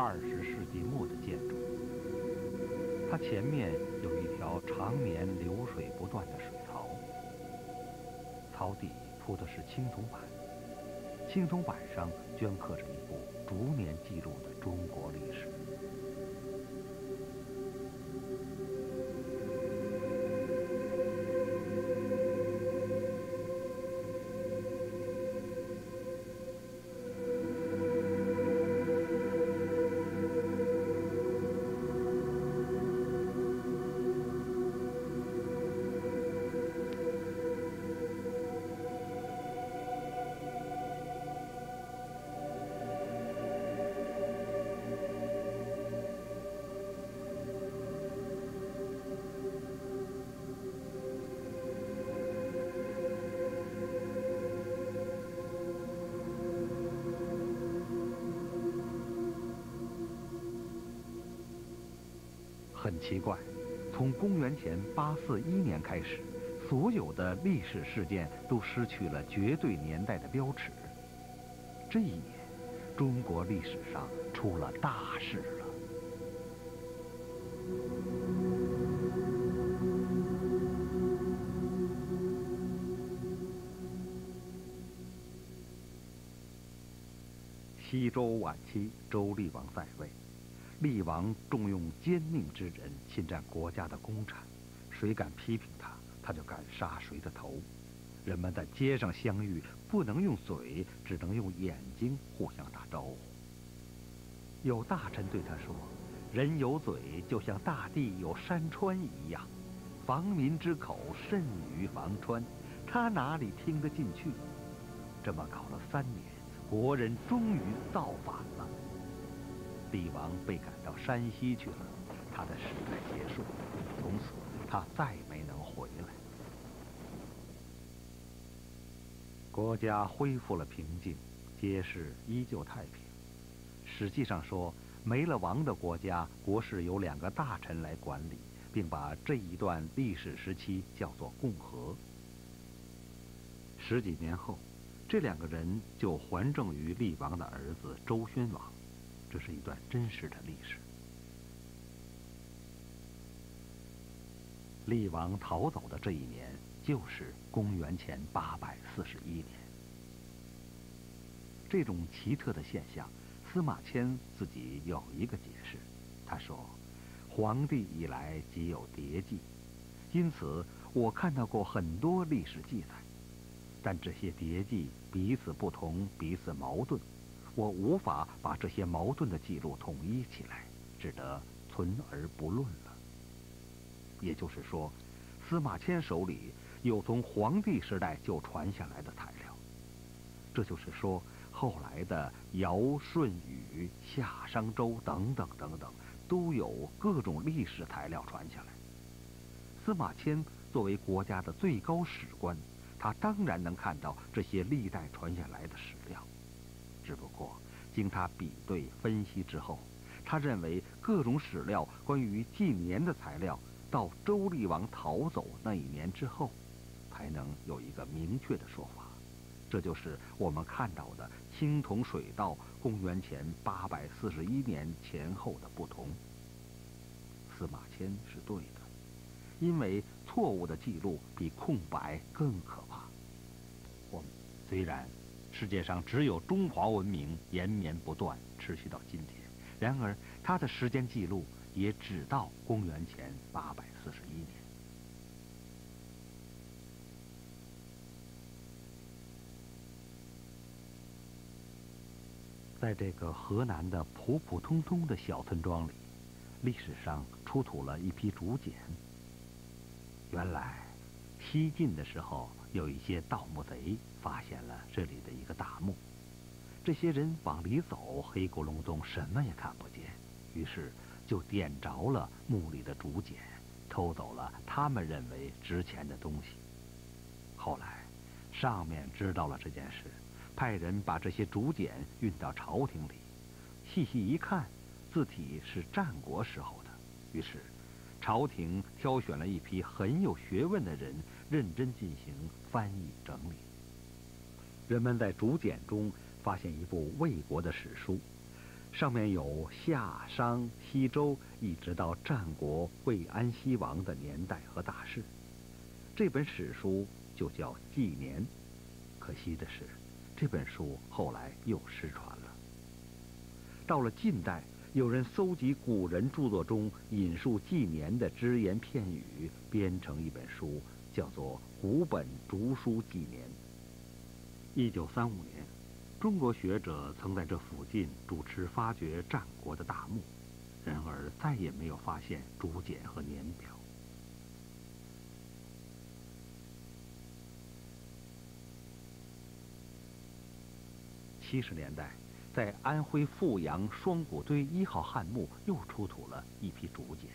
二十世纪末的建筑。它前面有一条常年流水不断的水槽，槽底铺的是青铜板，青铜板上镌刻着一部逐年记录的中国历史。奇怪，从公元前八四一年开始，所有的历史事件都失去了绝对年代的标尺。这一年，中国历史上出了大事了。西周晚期，周厉王在。厉王重用奸佞之人侵占国家的公产，谁敢批评他，他就敢杀谁的头。人们在街上相遇，不能用嘴，只能用眼睛互相打招呼。有大臣对他说：“人有嘴，就像大地有山川一样，防民之口甚于防川。”他哪里听得进去？这么搞了三年，国人终于造反了。厉王被赶山西去了，他的时代结束，从此他再没能回来。国家恢复了平静，街市依旧太平。史记上说，没了王的国家，国事由两个大臣来管理，并把这一段历史时期叫做共和。十几年后，这两个人就还政于厉王的儿子周宣王。这是一段真实的历史。厉王逃走的这一年，就是公元前八百四十一年。这种奇特的现象，司马迁自己有一个解释。他说：“皇帝以来即有叠记，因此我看到过很多历史记载，但这些叠记彼此不同，彼此矛盾。”我无法把这些矛盾的记录统一起来，只得存而不论了。也就是说，司马迁手里有从黄帝时代就传下来的材料。这就是说，后来的尧、舜、禹、夏、商、周等等等等，都有各种历史材料传下来。司马迁作为国家的最高史官，他当然能看到这些历代传下来的史料。只不过，经他比对分析之后，他认为各种史料关于纪年的材料，到周厉王逃走那一年之后，才能有一个明确的说法。这就是我们看到的青铜水道公元前八百四十一年前后的不同。司马迁是对的，因为错误的记录比空白更可怕。我们虽然。世界上只有中华文明延绵不断，持续到今天。然而，它的时间记录也只到公元前八百四十一年。在这个河南的普普通通的小村庄里，历史上出土了一批竹简。原来，西晋的时候。有一些盗墓贼发现了这里的一个大墓，这些人往里走，黑咕隆咚，什么也看不见，于是就点着了墓里的竹简，偷走了他们认为值钱的东西。后来，上面知道了这件事，派人把这些竹简运到朝廷里，细细一看，字体是战国时候的，于是。朝廷挑选了一批很有学问的人，认真进行翻译整理。人们在竹简中发现一部魏国的史书，上面有夏、商、西周，一直到战国魏安西王的年代和大事。这本史书就叫《纪年》。可惜的是，这本书后来又失传了。到了近代，有人搜集古人著作中引述纪年的只言片语，编成一本书，叫做《古本竹书纪年》。一九三五年，中国学者曾在这附近主持发掘战国的大墓，然而再也没有发现竹简和年表。七十年代，在安徽阜阳双谷堆一号汉墓又出土了一批竹简。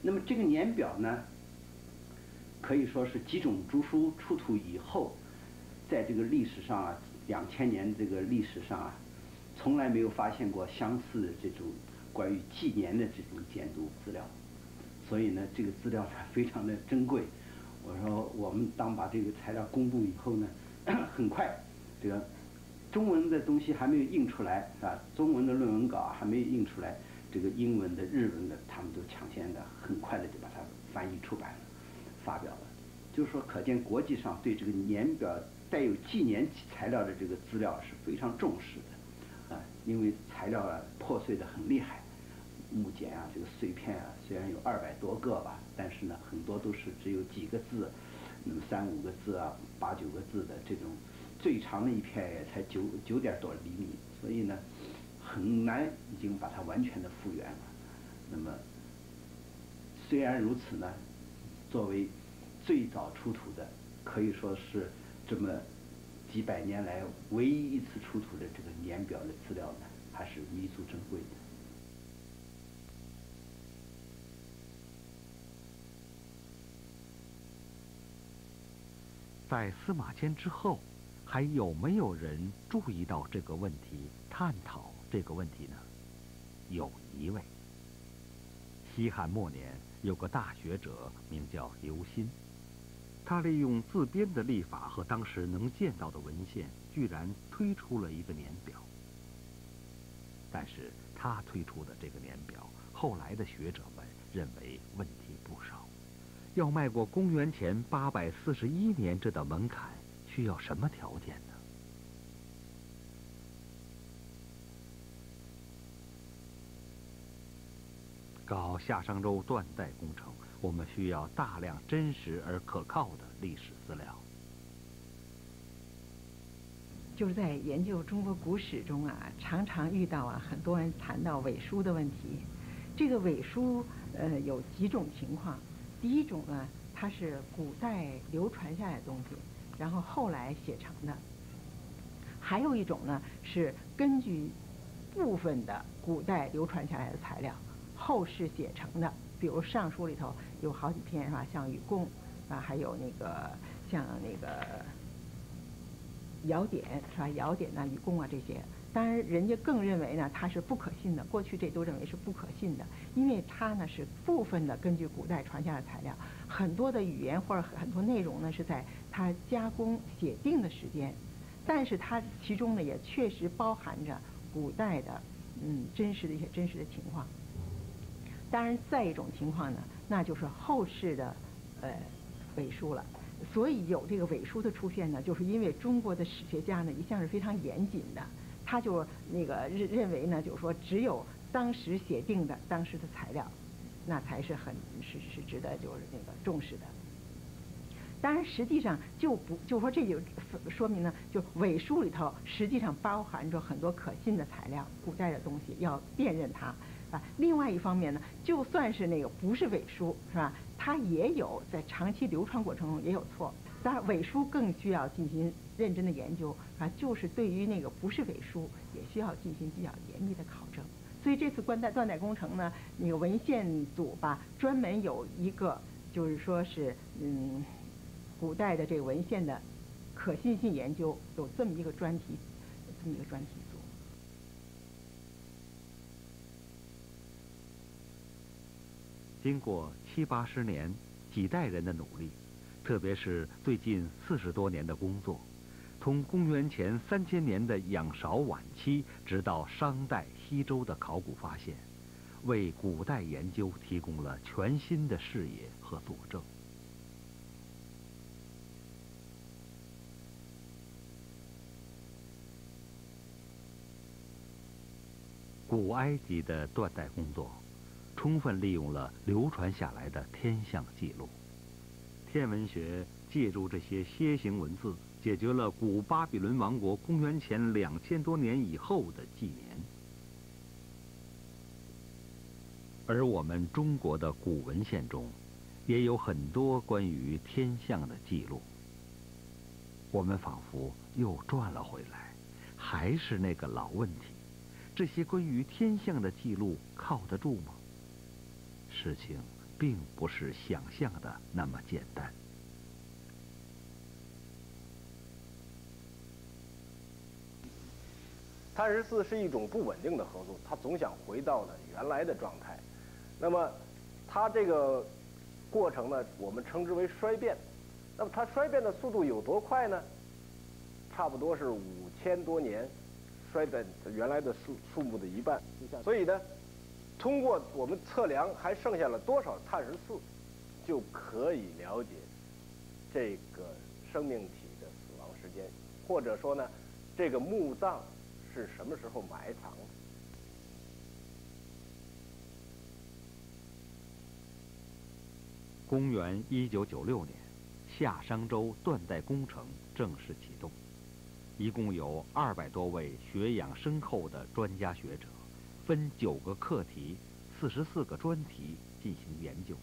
那么这个年表呢，可以说是几种竹书出土以后，在这个历史上啊，两千年这个历史上啊，从来没有发现过相似的这种关于纪年的这种简牍资料，所以呢，这个资料呢非常的珍贵。我说我们当把这个材料公布以后呢，很快这个。中文的东西还没有印出来，是吧？中文的论文稿还没有印出来，这个英文的、日文的，他们都抢先的，很快的就把它翻译出版了，发表了。就是说，可见国际上对这个年表带有纪年材料的这个资料是非常重视的，啊，因为材料啊破碎的很厉害，木简啊这个碎片啊虽然有二百多个吧，但是呢很多都是只有几个字，那么三五个字啊、八九个字的这种。最长的一片也才九九点多厘米，所以呢，很难已经把它完全的复原了。那么，虽然如此呢，作为最早出土的，可以说是这么几百年来唯一一次出土的这个年表的资料呢，还是弥足珍贵的。在司马迁之后。还有没有人注意到这个问题、探讨这个问题呢？有一位。西汉末年有个大学者名叫刘歆，他利用自编的历法和当时能见到的文献，居然推出了一个年表。但是他推出的这个年表，后来的学者们认为问题不少，要迈过公元前八百四十一年这道门槛。需要什么条件呢？搞夏商周断代工程，我们需要大量真实而可靠的历史资料。就是在研究中国古史中啊，常常遇到啊，很多人谈到伪书的问题。这个伪书呃有几种情况，第一种呢，它是古代流传下来的东西。然后后来写成的，还有一种呢是根据部分的古代流传下来的材料，后世写成的。比如《尚书》里头有好几篇是吧？像《禹贡》啊，还有那个像那个《尧典》是吧？《尧典》呐，《禹贡》啊这些。当然，人家更认为呢，它是不可信的。过去这都认为是不可信的，因为它呢是部分的根据古代传下的材料，很多的语言或者很多内容呢是在它加工写定的时间，但是它其中呢也确实包含着古代的嗯真实的一些真实的情况。当然，再一种情况呢，那就是后世的呃伪书了。所以有这个伪书的出现呢，就是因为中国的史学家呢一向是非常严谨的。他就那个认认为呢，就是说只有当时写定的当时的材料，那才是很是是值得就是那个重视的。当然，实际上就不就说这就说明呢，就伪书里头实际上包含着很多可信的材料，古代的东西要辨认它啊。另外一方面呢，就算是那个不是伪书是吧，它也有在长期流传过程中也有错。当然，伪书更需要进行认真的研究啊，就是对于那个不是伪书，也需要进行比较严密的考证。所以这次断代断代工程呢，那个文献组吧，专门有一个就是说是嗯，古代的这个文献的可信性研究，有这么一个专题，这么一个专题组。经过七八十年、几代人的努力。特别是最近四十多年的工作，从公元前三千年的仰韶晚期，直到商代西周的考古发现，为古代研究提供了全新的视野和佐证。古埃及的断代工作，充分利用了流传下来的天象记录。天文学借助这些楔形文字，解决了古巴比伦王国公元前两千多年以后的纪年。而我们中国的古文献中，也有很多关于天象的记录。我们仿佛又转了回来，还是那个老问题。这些关于天象的记录靠得住吗？事情并不是想象的那么简单。碳十四是一种不稳定的合作，它总想回到呢原来的状态。那么，它这个过程呢，我们称之为衰变。那么它衰变的速度有多快呢？差不多是五千多年。衰在原来的数数目的一半，所以呢，通过我们测量还剩下了多少碳十四，就可以了解这个生命体的死亡时间，或者说呢，这个墓葬是什么时候埋藏的。公元一九九六年，夏商周断代工程正式启动。一共有二百多位学养深厚的专家学者，分九个课题、四十四个专题进行研究。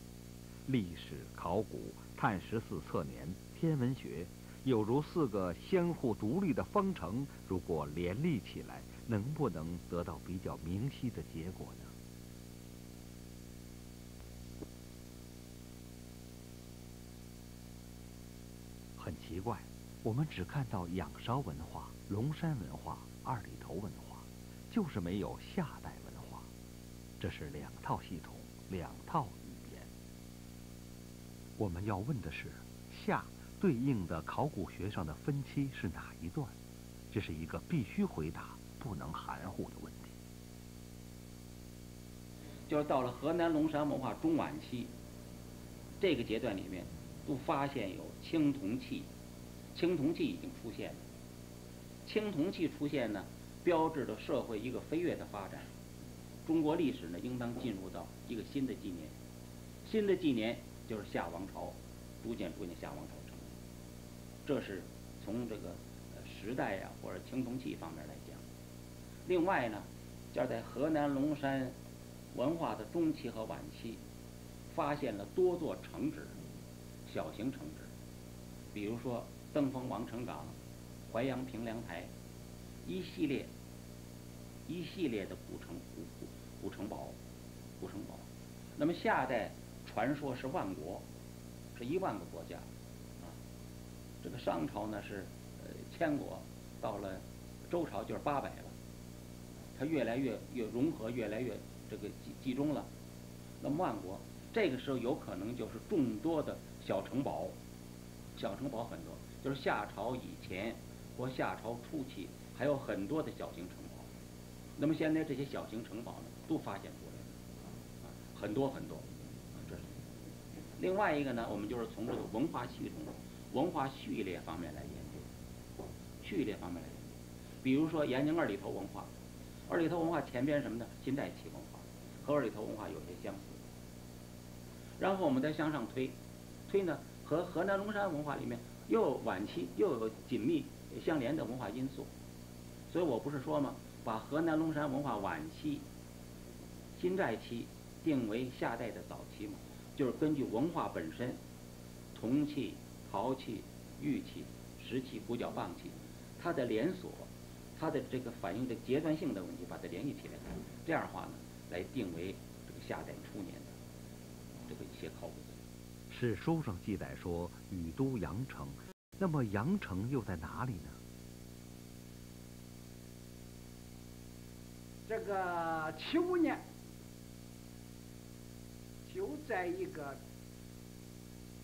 历史考古、碳十四测年、天文学，有如四个相互独立的方程，如果联立起来，能不能得到比较明晰的结果呢？很奇怪。我们只看到仰韶文化、龙山文化、二里头文化，就是没有夏代。这是两套系统，两套语言。我们要问的是，夏对应的考古学上的分期是哪一段？这是一个必须回答、不能含糊的问题。就是到了河南龙山文化中晚期这个阶段里面，都发现有青铜器。青铜器已经出现了，青铜器出现呢，标志着社会一个飞跃的发展。中国历史呢，应当进入到一个新的纪年，新的纪年就是夏王朝，逐渐逐渐夏王朝成立。这是从这个时代呀，或者青铜器方面来讲。另外呢，就是在河南龙山文化的中期和晚期，发现了多座城址，小型城址，比如说。登封王城岗、淮阳平凉台，一系列一系列的古城古古古城堡，古城堡。那么夏代传说是万国，是一万个国家，啊，这个商朝呢是呃千国，到了周朝就是八百了，它越来越越融合，越来越这个集集中了。那么万国这个时候有可能就是众多的小城堡，小城堡很多。就是夏朝以前或夏朝初期还有很多的小型城堡，那么现在这些小型城堡呢都发现出来了，啊，很多很多，啊这是。另外一个呢，我们就是从这个文化系统、文化序列方面来研究，序列方面来研究。比如说研究二里头文化，二里头文化前边什么呢？新代期文化和二里头文化有些相似。然后我们再向上推，推呢和河南龙山文化里面。又有晚期又有紧密相连的文化因素，所以我不是说吗？把河南龙山文化晚期、新寨期定为夏代的早期嘛，就是根据文化本身，铜器、陶器、玉器、石器、骨角棒器，它的连锁，它的这个反映的阶段性的问题，把它联系起来看，这样的话呢，来定为这个夏代初年的这个一些考古。史书上记载说，禹都阳城，那么阳城又在哪里呢？这个七五年，就在一个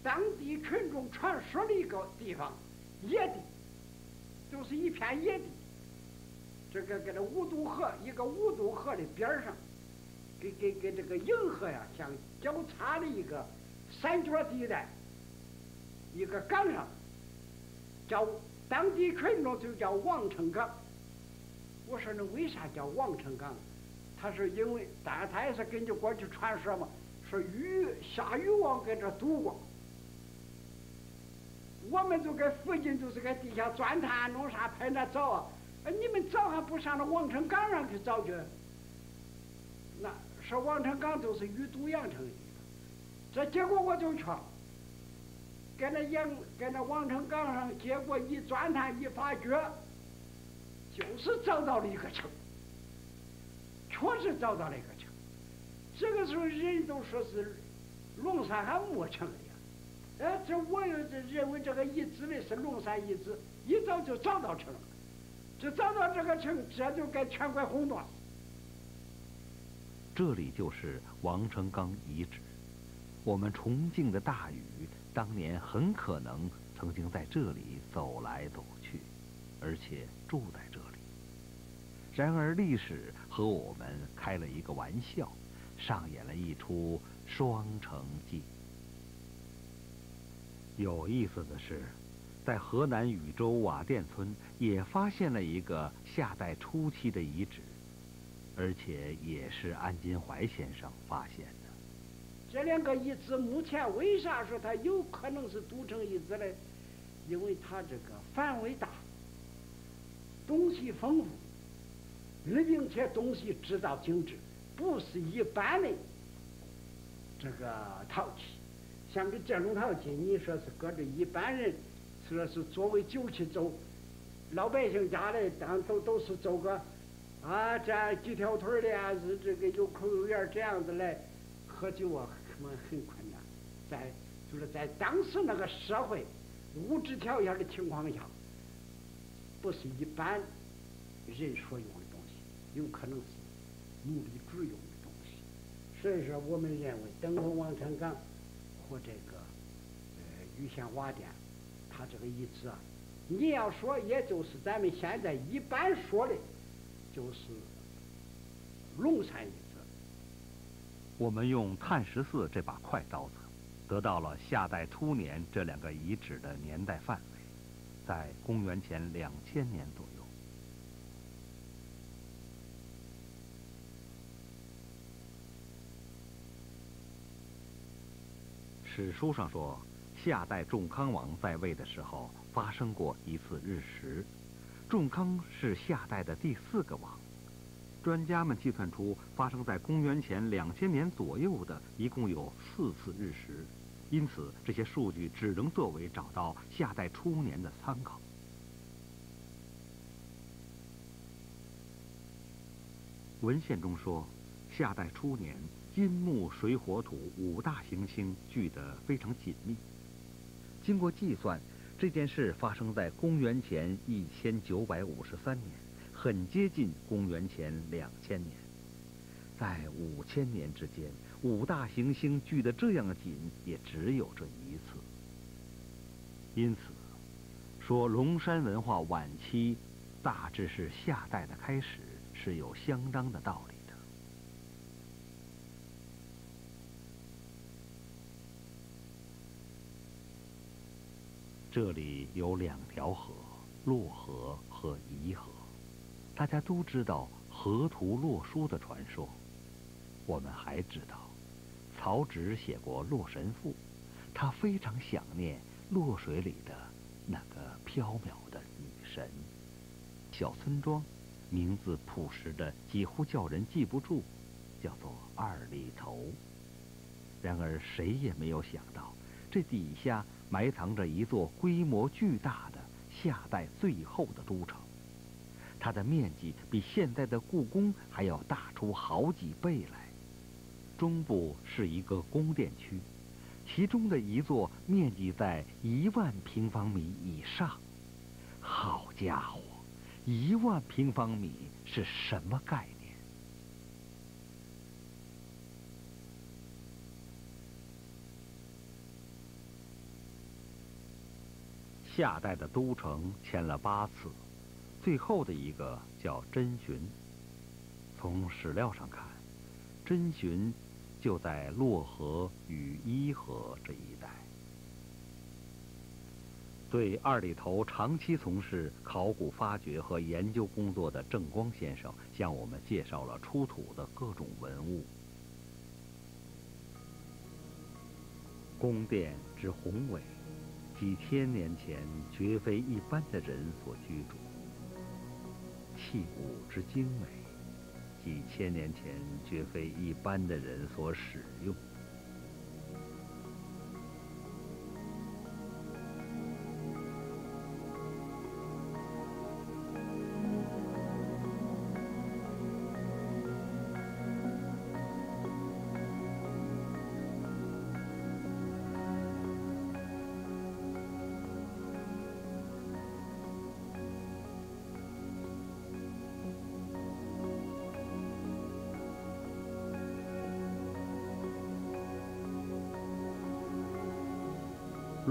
当地群众传说的一个地方，野地，就是一片野地。这个跟这五渡河一个五渡河的边上，跟跟跟这个银河呀相交叉的一个三角地带，一个岗上，叫当地群众就叫王城岗。我说那为啥叫王城岗？他是因为，但他也是根据过去传说嘛，说禹夏禹王搁这堵过。我们就搁附近，就是搁地下钻探，弄啥拍那照啊。你们早还不上那王城岗上去找去？那说王城岗就是禹都阳城，这结果我就去，搁那阳，搁那王城岗上，结果一钻探一发觉，就是找到了一个城，确实找到了一个城。这个时候人都说是龙山还没成的呀，哎，这我又认为这个遗址的是龙山遗址，一早就找到城了。就找到这个城，这就该全国轰动了。这里就是王成刚遗址。我们崇敬的大禹当年很可能曾经在这里走来走去，而且住在这里。然而历史和我们开了一个玩笑，上演了一出双城记。有意思的是。在河南禹州瓦店村也发现了一个夏代初期的遗址，而且也是安金怀先生发现的。这两个遗址目前为啥说它有可能是都城遗址呢？因为它这个范围大，东西丰富，并且东西制造精致，不是一般的这个陶器。像这这种陶器，你说是搁着一般人。说是作为酒器走，老百姓家里当都都是走个，啊，这几条腿的啊，是这个有口有眼这样子来喝酒啊，可能很困难。在就是在当时那个社会物质条件的情况下，不是一般人所用的东西，有可能是奴隶主用的东西。所以说，我们认为登封王城岗和这个呃禹县瓦店。他这个遗址啊，你要说，也就是咱们现在一般说的，就是龙山遗址。我们用碳十四这把快刀子，得到了夏代初年这两个遗址的年代范围，在公元前两千年左右。史书上说。夏代仲康王在位的时候，发生过一次日食。仲康是夏代的第四个王。专家们计算出，发生在公元前两千年左右的，一共有四次日食。因此，这些数据只能作为找到夏代初年的参考。文献中说，夏代初年，金木水火土五大行星聚得非常紧密。经过计算，这件事发生在公元前一千九百五十三年，很接近公元前两千年。在五千年之间，五大行星聚得这样紧，也只有这一次。因此，说龙山文化晚期大致是夏代的开始，是有相当的道理。这里有两条河，洛河和沂河。大家都知道河图洛书的传说。我们还知道，曹植写过《洛神赋》，他非常想念洛水里的那个飘渺的女神。小村庄，名字朴实的几乎叫人记不住，叫做二里头。然而谁也没有想到，这底下。埋藏着一座规模巨大的夏代最后的都城，它的面积比现在的故宫还要大出好几倍来。中部是一个宫殿区，其中的一座面积在一万平方米以上。好家伙，一万平方米是什么概念？夏代的都城迁了八次，最后的一个叫真寻。从史料上看，真寻就在洛河与伊河这一带。对二里头长期从事考古发掘和研究工作的郑光先生，向我们介绍了出土的各种文物。宫殿之宏伟，几千年前绝非一般的人所居住；器物之精美，几千年前绝非一般的人所使用。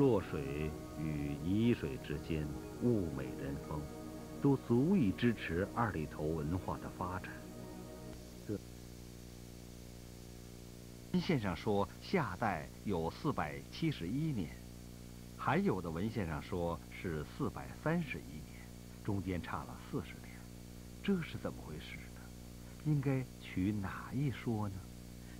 洛水与沂水之间物美人丰，都足以支持二里头文化的发展。这文献上说夏代有四百七十一年，还有的文献上说是四百三十一年，中间差了四十年，这是怎么回事呢？应该取哪一说呢？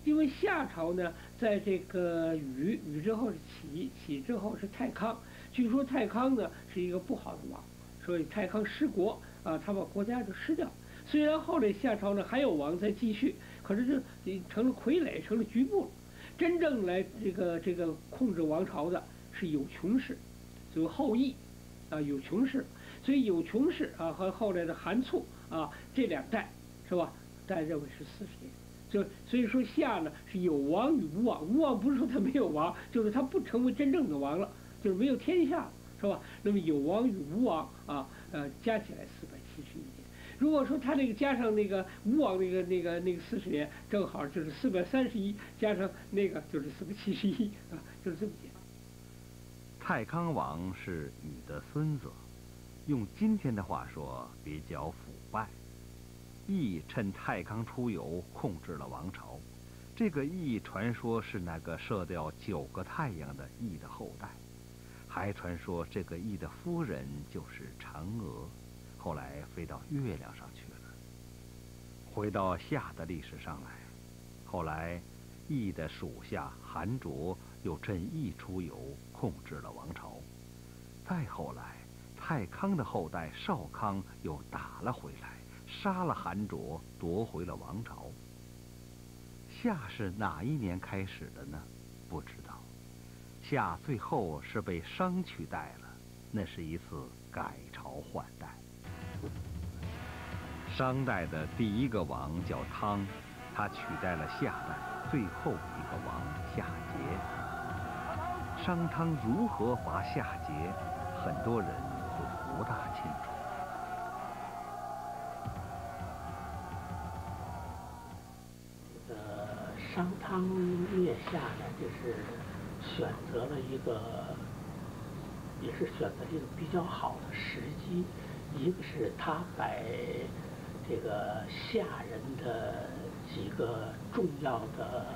因为夏朝呢，在这个禹禹之后是启，启之后是太康。据说太康呢是一个不好的王，所以太康失国啊，他把国家就失掉。虽然后来夏朝呢还有王在继续，可是就成了傀儡，成了局部了。真正来这个这个控制王朝的是有穷氏，就后羿啊有穷氏，所以有穷氏啊和后来的韩猝啊这两代是吧？大家认为是四十年。就所以说夏呢是有王与无王，无王不是说他没有王，就是他不成为真正的王了，就是没有天下，是吧？那么有王与无王啊，呃，加起来四百七十一年。如果说他那个加上那个无王那个那个那个四十年，正好就是四百三十一，加上那个就是四百七十一啊，就是这么简单。太康王是禹的孙子，用今天的话说，比较腐败。羿趁太康出游，控制了王朝。这个羿传说是那个射掉九个太阳的羿的后代，还传说这个羿的夫人就是嫦娥，后来飞到月亮上去了。回到夏的历史上来，后来羿的属下韩卓又趁羿出游，控制了王朝。再后来，太康的后代少康又打了回来。杀了韩卓，夺回了王朝。夏是哪一年开始的呢？不知道。夏最后是被商取代了，那是一次改朝换代。商代的第一个王叫汤，他取代了夏代最后一个王夏桀。商汤如何伐夏桀，很多人都不大清楚。商汤灭夏呢，就是选择了一个，也是选择一个比较好的时机。一个是他把这个夏人的几个重要的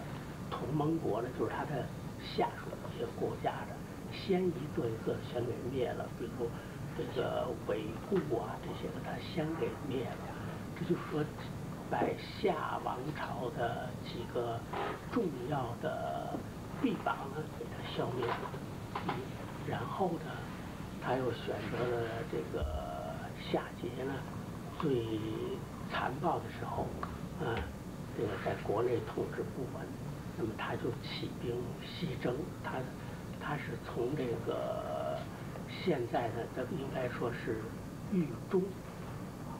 同盟国呢，就是他的下属的一些国家的，先一个一个先给灭了，比如这个韦固啊这些个，他先给灭了。这就是说。把夏王朝的几个重要的臂膀呢给他消灭了，然后呢，他又选择了这个夏桀呢最残暴的时候，啊，这个在国内统治不稳，那么他就起兵西征，他他是从这个现在的应该说是豫中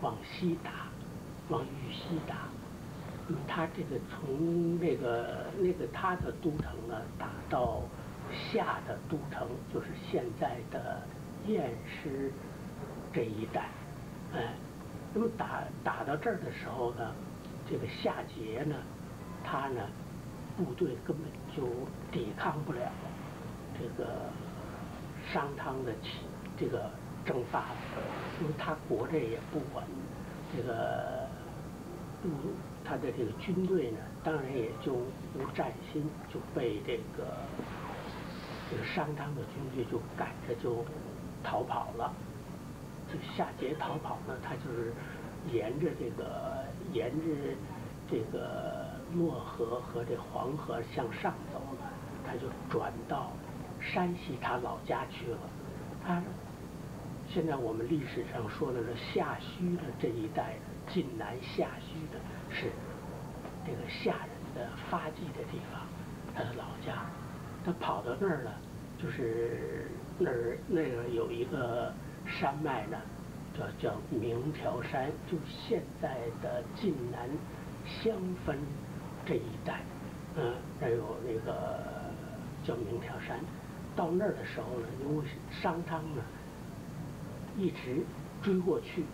往西打。往豫西打，那么他这个从那个那个他的都城呢，打到夏的都城，就是现在的偃师这一带，哎，那么打打到这儿的时候呢，这个夏桀呢，他呢部队根本就抵抗不了这个商汤的起这个征发，因为他国内也不稳，这个入他的这个军队呢，当然也就无战心，就被这个这个商汤的军队就赶着就逃跑了。这夏桀逃跑呢，他就是沿着这个沿着这个洛河和这黄河向上走了，他就转到山西他老家去了。他现在我们历史上说的是夏虚的这一带，晋南夏虚的是这个夏人的发迹的地方，他的老家。他跑到那儿了，就是那儿那个有一个山脉呢，叫叫明条山，就现在的晋南襄汾这一带，嗯，那有那个叫明条山。到那儿的时候呢，因为商汤呢一直追过去，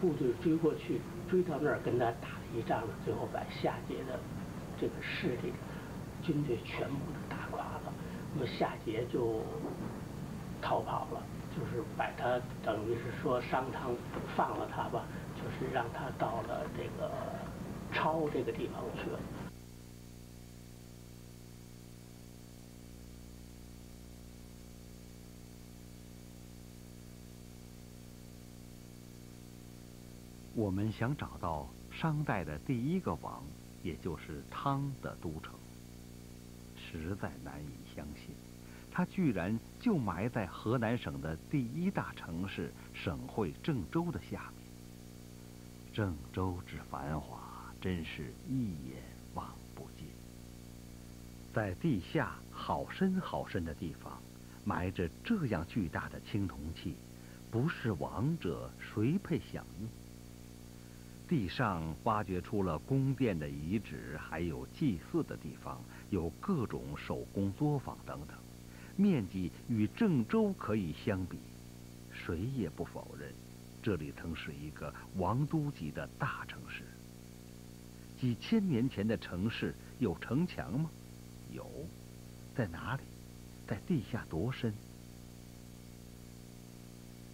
部队追过去，追到那儿跟他打了一仗了，最后把夏桀的这个势力、军队全部都打垮了。那么夏桀就逃跑了，就是把他等于是说商汤放了他吧，就是让他到了这个超这个地方去了。我们想找到商代的第一个王，也就是汤的都城，实在难以相信，他居然就埋在河南省的第一大城市省会郑州的下面。郑州之繁华，真是一眼望不尽。在地下好深好深的地方，埋着这样巨大的青铜器，不是王者谁配享用？地上挖掘出了宫殿的遗址，还有祭祀的地方，有各种手工作坊等等，面积与郑州可以相比。谁也不否认，这里曾是一个王都级的大城市。几千年前的城市有城墙吗？有，在哪里？在地下多深？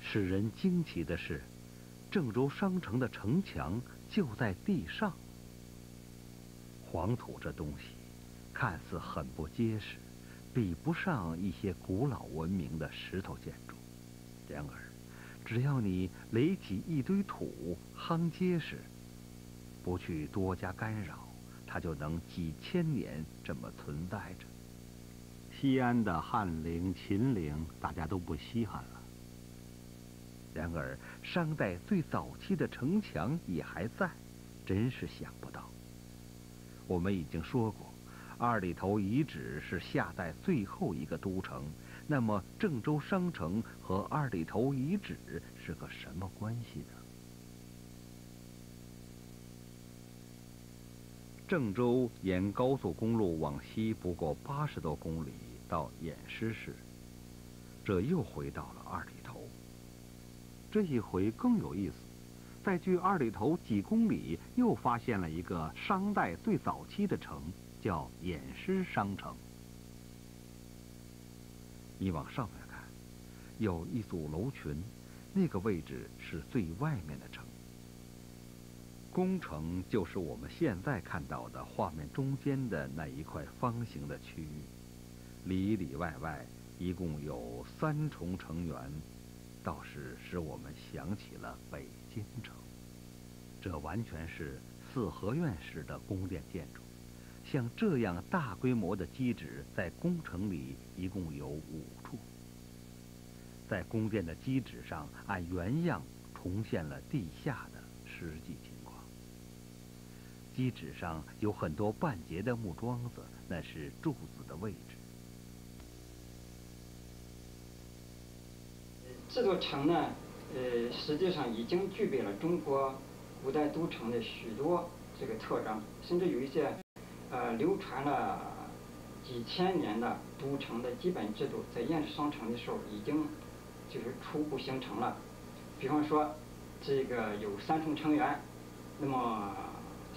使人惊奇的是。郑州商城的城墙就在地上，黄土这东西看似很不结实，比不上一些古老文明的石头建筑。然而，只要你垒起一堆土，夯结实，不去多加干扰，它就能几千年这么存在着。西安的汉陵、秦陵，大家都不稀罕了。然而，商代最早期的城墙也还在，真是想不到。我们已经说过，二里头遗址是夏代最后一个都城，那么郑州商城和二里头遗址是个什么关系呢？郑州沿高速公路往西不过八十多公里到偃师市，这又回到了二里。这一回更有意思，在距二里头几公里，又发现了一个商代最早期的城，叫偃师商城。你往上面看，有一组楼群，那个位置是最外面的城。宫城就是我们现在看到的画面中间的那一块方形的区域，里里外外一共有三重城垣。倒是使我们想起了北京城，这完全是四合院式的宫殿建筑。像这样大规模的基址，在宫城里一共有五处。在宫殿的基址上，按原样重现了地下的实际情况。基址上有很多半截的木桩子，那是柱子的位置。这座城呢，呃，实际上已经具备了中国古代都城的许多这个特征，甚至有一些呃流传了几千年的都城的基本制度，在燕市商城的时候已经就是初步形成了。比方说，这个有三重城垣，那么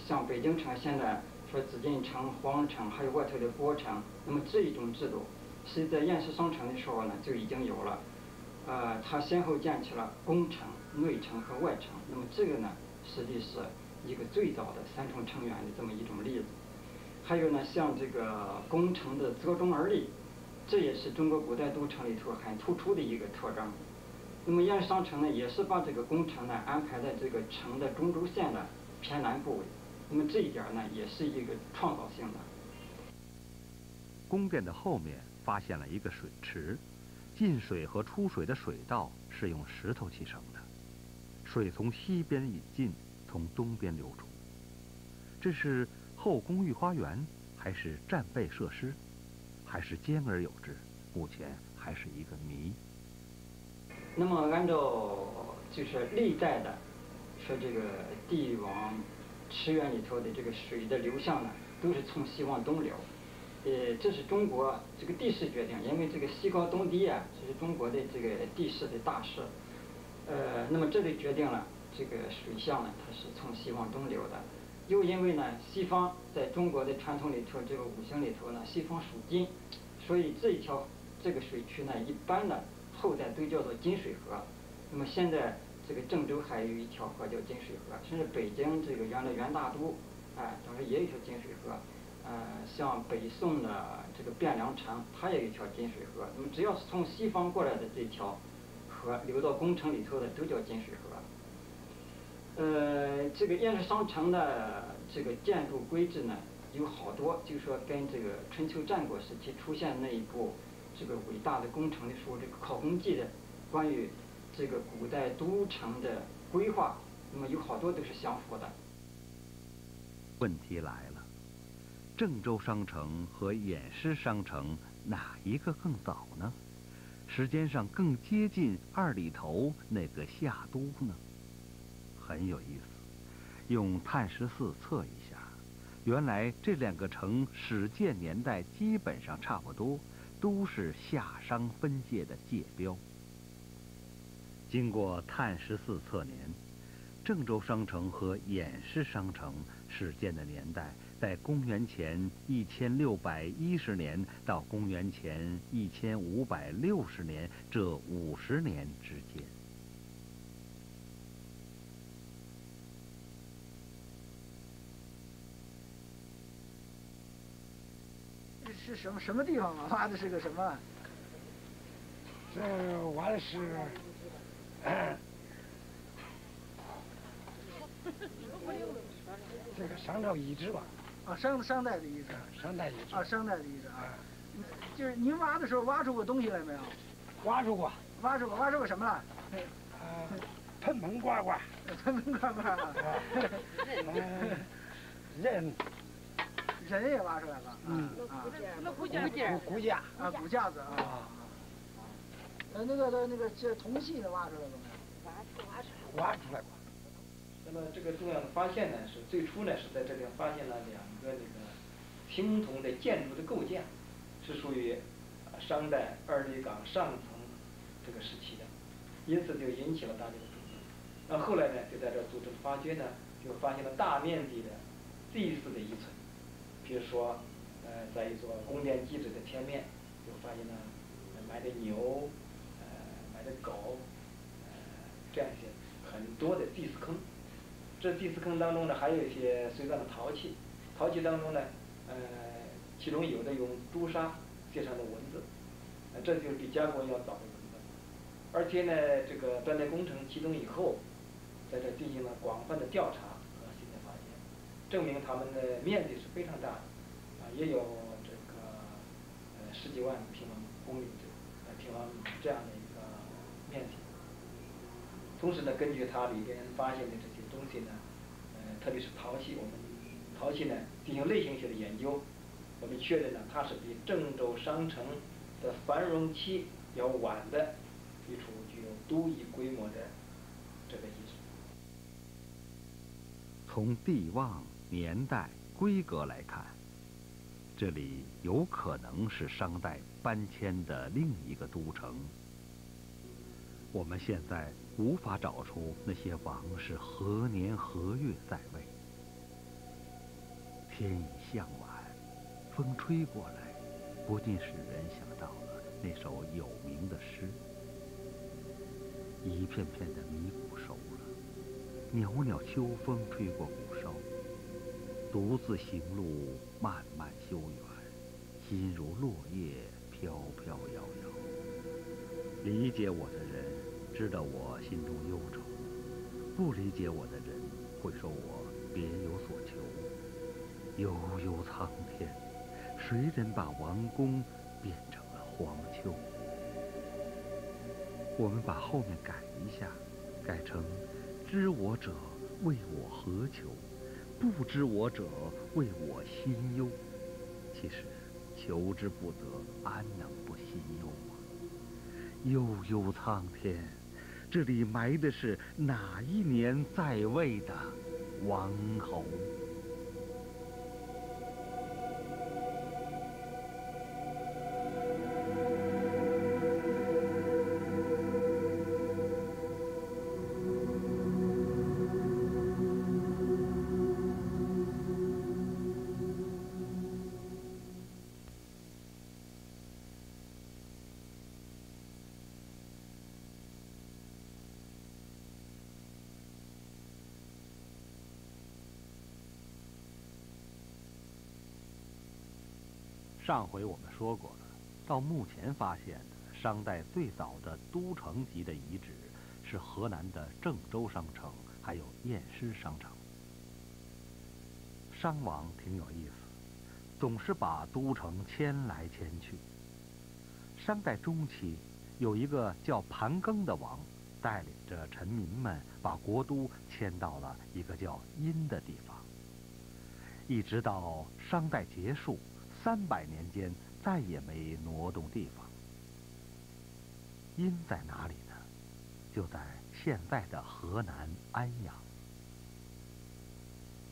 像北京城现在说紫禁城、皇城，还有外头的郭城，那么这一种制度，是在燕市商城的时候呢就已经有了。呃，它先后建起了宫城、内城和外城。那么这个呢，实际是一个最早的三重城垣的这么一种例子。还有呢，像这个宫城的择中而立，这也是中国古代都城里头很突出的一个特征。那么燕商城呢，也是把这个宫城呢安排在这个城的中轴线的偏南部位。那么这一点呢，也是一个创造性的。宫殿的后面发现了一个水池，进水和出水的水道是用石头砌成的，水从西边引进，从东边流出。这是后宫御花园，还是战备设施，还是兼而有之？目前还是一个谜。那么按照就是历代的说这个帝王池园里头的这个水的流向呢，都是从西往东流。呃，这是中国这个地势决定，因为这个西高东低啊，这是中国的这个地势的大势。呃，那么这里决定了这个水向呢，它是从西往东流的。又因为呢，西方在中国的传统里头，这个五行里头呢，西方属金，所以这一条这个水区呢，一般的。后代都叫做金水河，那么现在这个郑州还有一条河叫金水河，甚至北京这个原来元大都，哎，当时也有一条金水河，呃，像北宋的这个汴梁城，它也有一条金水河。那么只要是从西方过来的这条河流到宫城里头的，都叫金水河。呃，这个燕市商城的这个建筑规制呢，有好多，就是说跟这个春秋战国时期出现那一部。这个伟大的工程的时候，这个考工记的关于这个古代都城的规划，那么有好多都是相符的。问题来了，郑州商城和偃师商城哪一个更早呢？时间上更接近二里头那个夏都呢？很有意思，用碳十四测一下，原来这两个城始建年代基本上差不多。都是夏商分界的界标。经过碳十四测年，郑州商城和偃师商城始建的年代在公元前一千六百一十年到公元前一千五百六十年这五十年之间。是什么什么地方啊？挖的是个什么？这挖的是，这个商朝遗址吧？啊，商商代的遗址。商代意思。啊，商代的意思啊。就是您挖的时候挖出过东西来没有？挖出过。挖出过，挖出过什么了？啊，盆盆罐罐。盆盆罐罐。人。人也挖出来了，嗯啊，那骨架，骨架，啊骨架子啊，呃那个的那个这铜器呢挖出来了没有？挖挖出来，挖出来过。那么这个重要的发现呢，是最初呢是在这边发现了两个那个青铜的建筑的构件，是属于商代二里岗上层这个时期的，因此就引起了大家的注意。那后来呢，就在这组织发掘呢，就发现了大面积的祭祀的遗存。比如说，呃，在一座宫殿基址的前面，就发现了埋的牛，呃，埋的狗，呃，这样一些很多的祭祀坑。这祭祀坑当中呢，还有一些随葬的陶器，陶器当中呢，呃，其中有的用朱砂写上的文字，呃，这就是比甲骨文要早的文字。而且呢，这个断代工程启动以后，在这进行了广泛的调查和新的发现。证明他们的面积是非常大的，啊，也有这个呃十几万平方公里这呃平方米这样的一个面积。同时呢，根据它里边发现的这些东西呢，呃，特别是陶器，我们陶器呢进行类型学的研究，我们确认呢，它是比郑州商城的繁荣期要晚的一处具有都邑规模的这个遗址。从地望。年代、规格来看，这里有可能是商代搬迁的另一个都城。我们现在无法找出那些王是何年何月在。天已向晚，风吹过来，不禁使人想到了那首有名的诗：“一片片的米谷熟了，袅袅秋风吹过谷梢，独自行路漫漫修远，心如落叶飘飘摇摇。理解我的人知道我心中忧愁，不理解我的人会说我别有所求。悠悠苍天，谁人把王宫变成了荒丘？我们把后面改一下，改成“知我者为我何求，不知我者为我心忧”。其实，求之不得，安能不心忧啊？悠悠苍天，这里埋的是哪一年在位的王侯？上回我们说过了，到目前发现的商代最早的都城级的遗址是河南的郑州商城，还有偃师商城。商王挺有意思，总是把都城迁来迁去。商代中期，有一个叫盘庚的王，带领着臣民们把国都迁到了一个叫殷的地方，一直到商代结束。三百年间再也没挪动地方。殷在哪里呢？就在现在的河南安阳。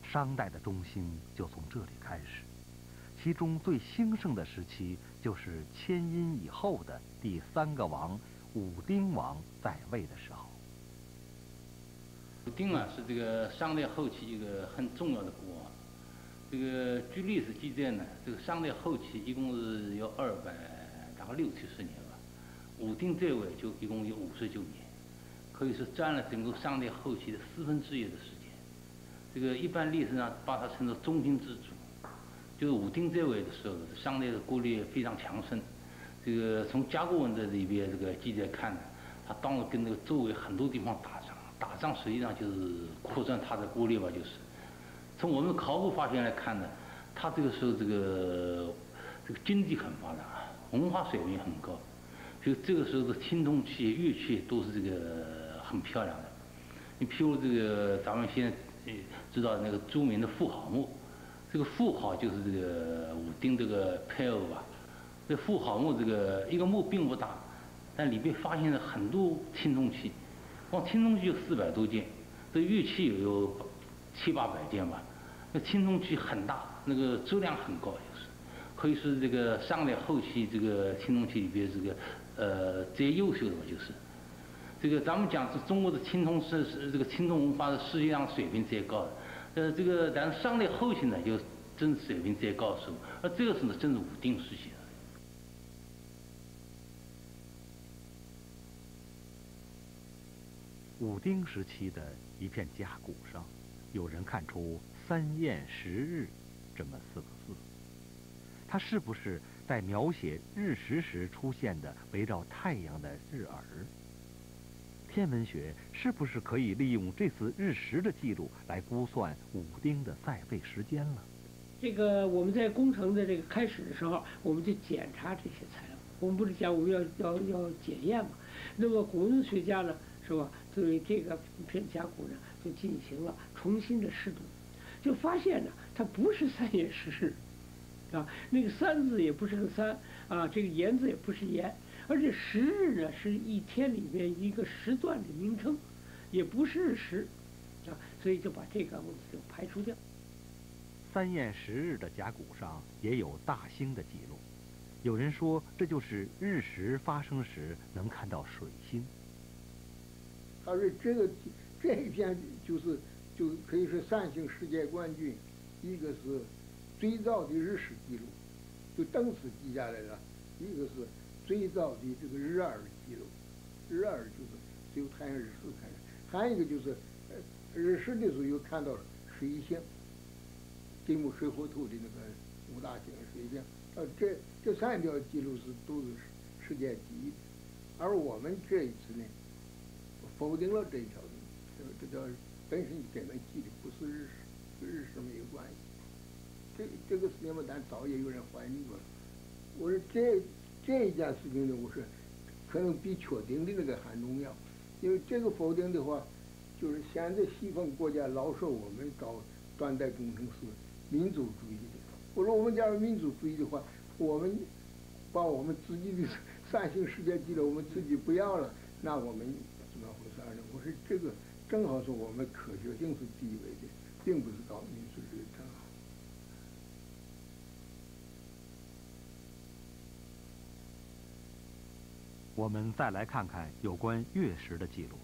商代的中兴就从这里开始，其中最兴盛的时期就是迁殷以后的第三个王武丁王在位的时候。武丁啊，是这个商代后期一个很重要的国王。这个据历史记载呢，这个商代后期一共是有二百大概六七十年吧，武丁在位就一共有五十九年，可以说占了整个商代后期的四分之一的时间。这个一般历史上把它称作中兴之主，就是武丁在位的时候，商代的国力非常强盛。这个从甲骨文的里边这个记载看呢，他当时跟那个周围很多地方打仗，打仗实际上就是扩张他的国力吧，就是。从我们考古发现来看呢，他这个时候这个这个经济很发达，文化水平很高，就这个时候的青铜器、玉器都是这个很漂亮的。你譬如这个咱们现在知道那个著名的妇好墓，这个妇好就是这个武丁这个配偶吧。这妇好墓这个一个墓并不大，但里边发现了很多青铜器，光青铜器就四百多件，这玉器有。七八百件吧，那青铜器很大，那个质量很高，就是，可以说这个商代后期这个青铜器里边这个，呃，最优秀的嘛，就是，这个咱们讲是中国的青铜是是这个青铜文化是世界上水平最高的，呃，这个但是商代后期呢就真水平最高的时候，而这个时候呢正是武丁时期。武丁时期的一片甲骨上。有人看出“三宴十日”这么四个字，它是不是在描写日食时出现的围绕太阳的日耳？天文学是不是可以利用这次日食的记录来估算武丁的在位时间了？这个我们在工程的这个开始的时候，我们就检查这些材料。我们不是讲我们要要要检验嘛？那么古文学家呢，是吧？对这个片甲骨呢？就进行了重新的试读，就发现呢，它不是三言十日，啊，那个三字也不是个三，啊，这个言字也不是言，而且十日呢是一天里面一个时段的名称，也不是日食，啊，所以就把这个问题就排除掉。三宴十日的甲骨上也有大星的记录，有人说这就是日食发生时能看到水星。他说这个。这一篇就是，就可以说三星世界冠军，一个是最早的日食记录，就当时记下来了；一个是最早的这个日耳记录，日耳就是只有太阳日食开始，还有一个就是日食的时候又看到了水星，金木水火土的那个五大星水星，呃这这三条记录是都是世界第一，而我们这一次呢否定了这一条，这个这叫本身根本记的不是日食，跟日食没有关系。这这个事情嘛，咱早也有人怀疑过了。我说这这一件事情呢，我说可能比确定的那个还重要，因为这个否定的话，就是现在西方国家老说我们搞断代工程是民族主义的。我说我们假如民族主义的话，我们把我们自己的三星世界纪录我们自己不要了，那我们怎么回事呢？我说这个正好是我们科学性是第一位的，并不是搞民族主义正好。我们再来看看有关月食的记录，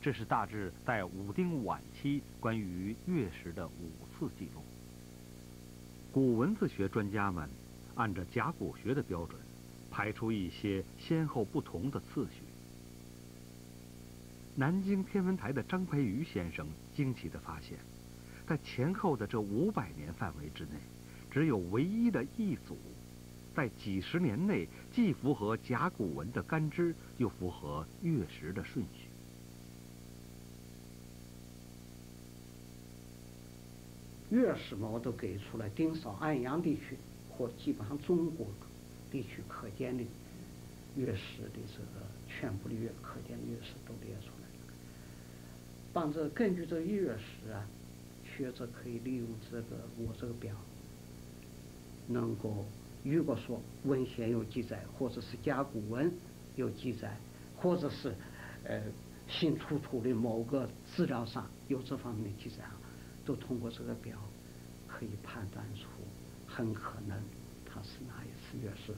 这是大致在武丁晚期关于月食的五次记录。古文字学专家们按照甲骨学的标准，排出一些先后不同的次序。南京天文台的张培瑜先生惊奇地发现，在前后的这五百年范围之内，只有唯一的一组。在几十年内，既符合甲骨文的干支，又符合月食的顺序。月食嘛，我都给出了丁少安阳地区或基本上中国地区可见的月食的这个全部的月可见的月食都列出来了。当这根据这个月食啊，学者可以利用这个我这个表，能够。如果说文献有记载，或者是甲骨文有记载，或者是呃新出土的某个资料上有这方面的记载啊，都通过这个表可以判断出很可能它是哪一次月食，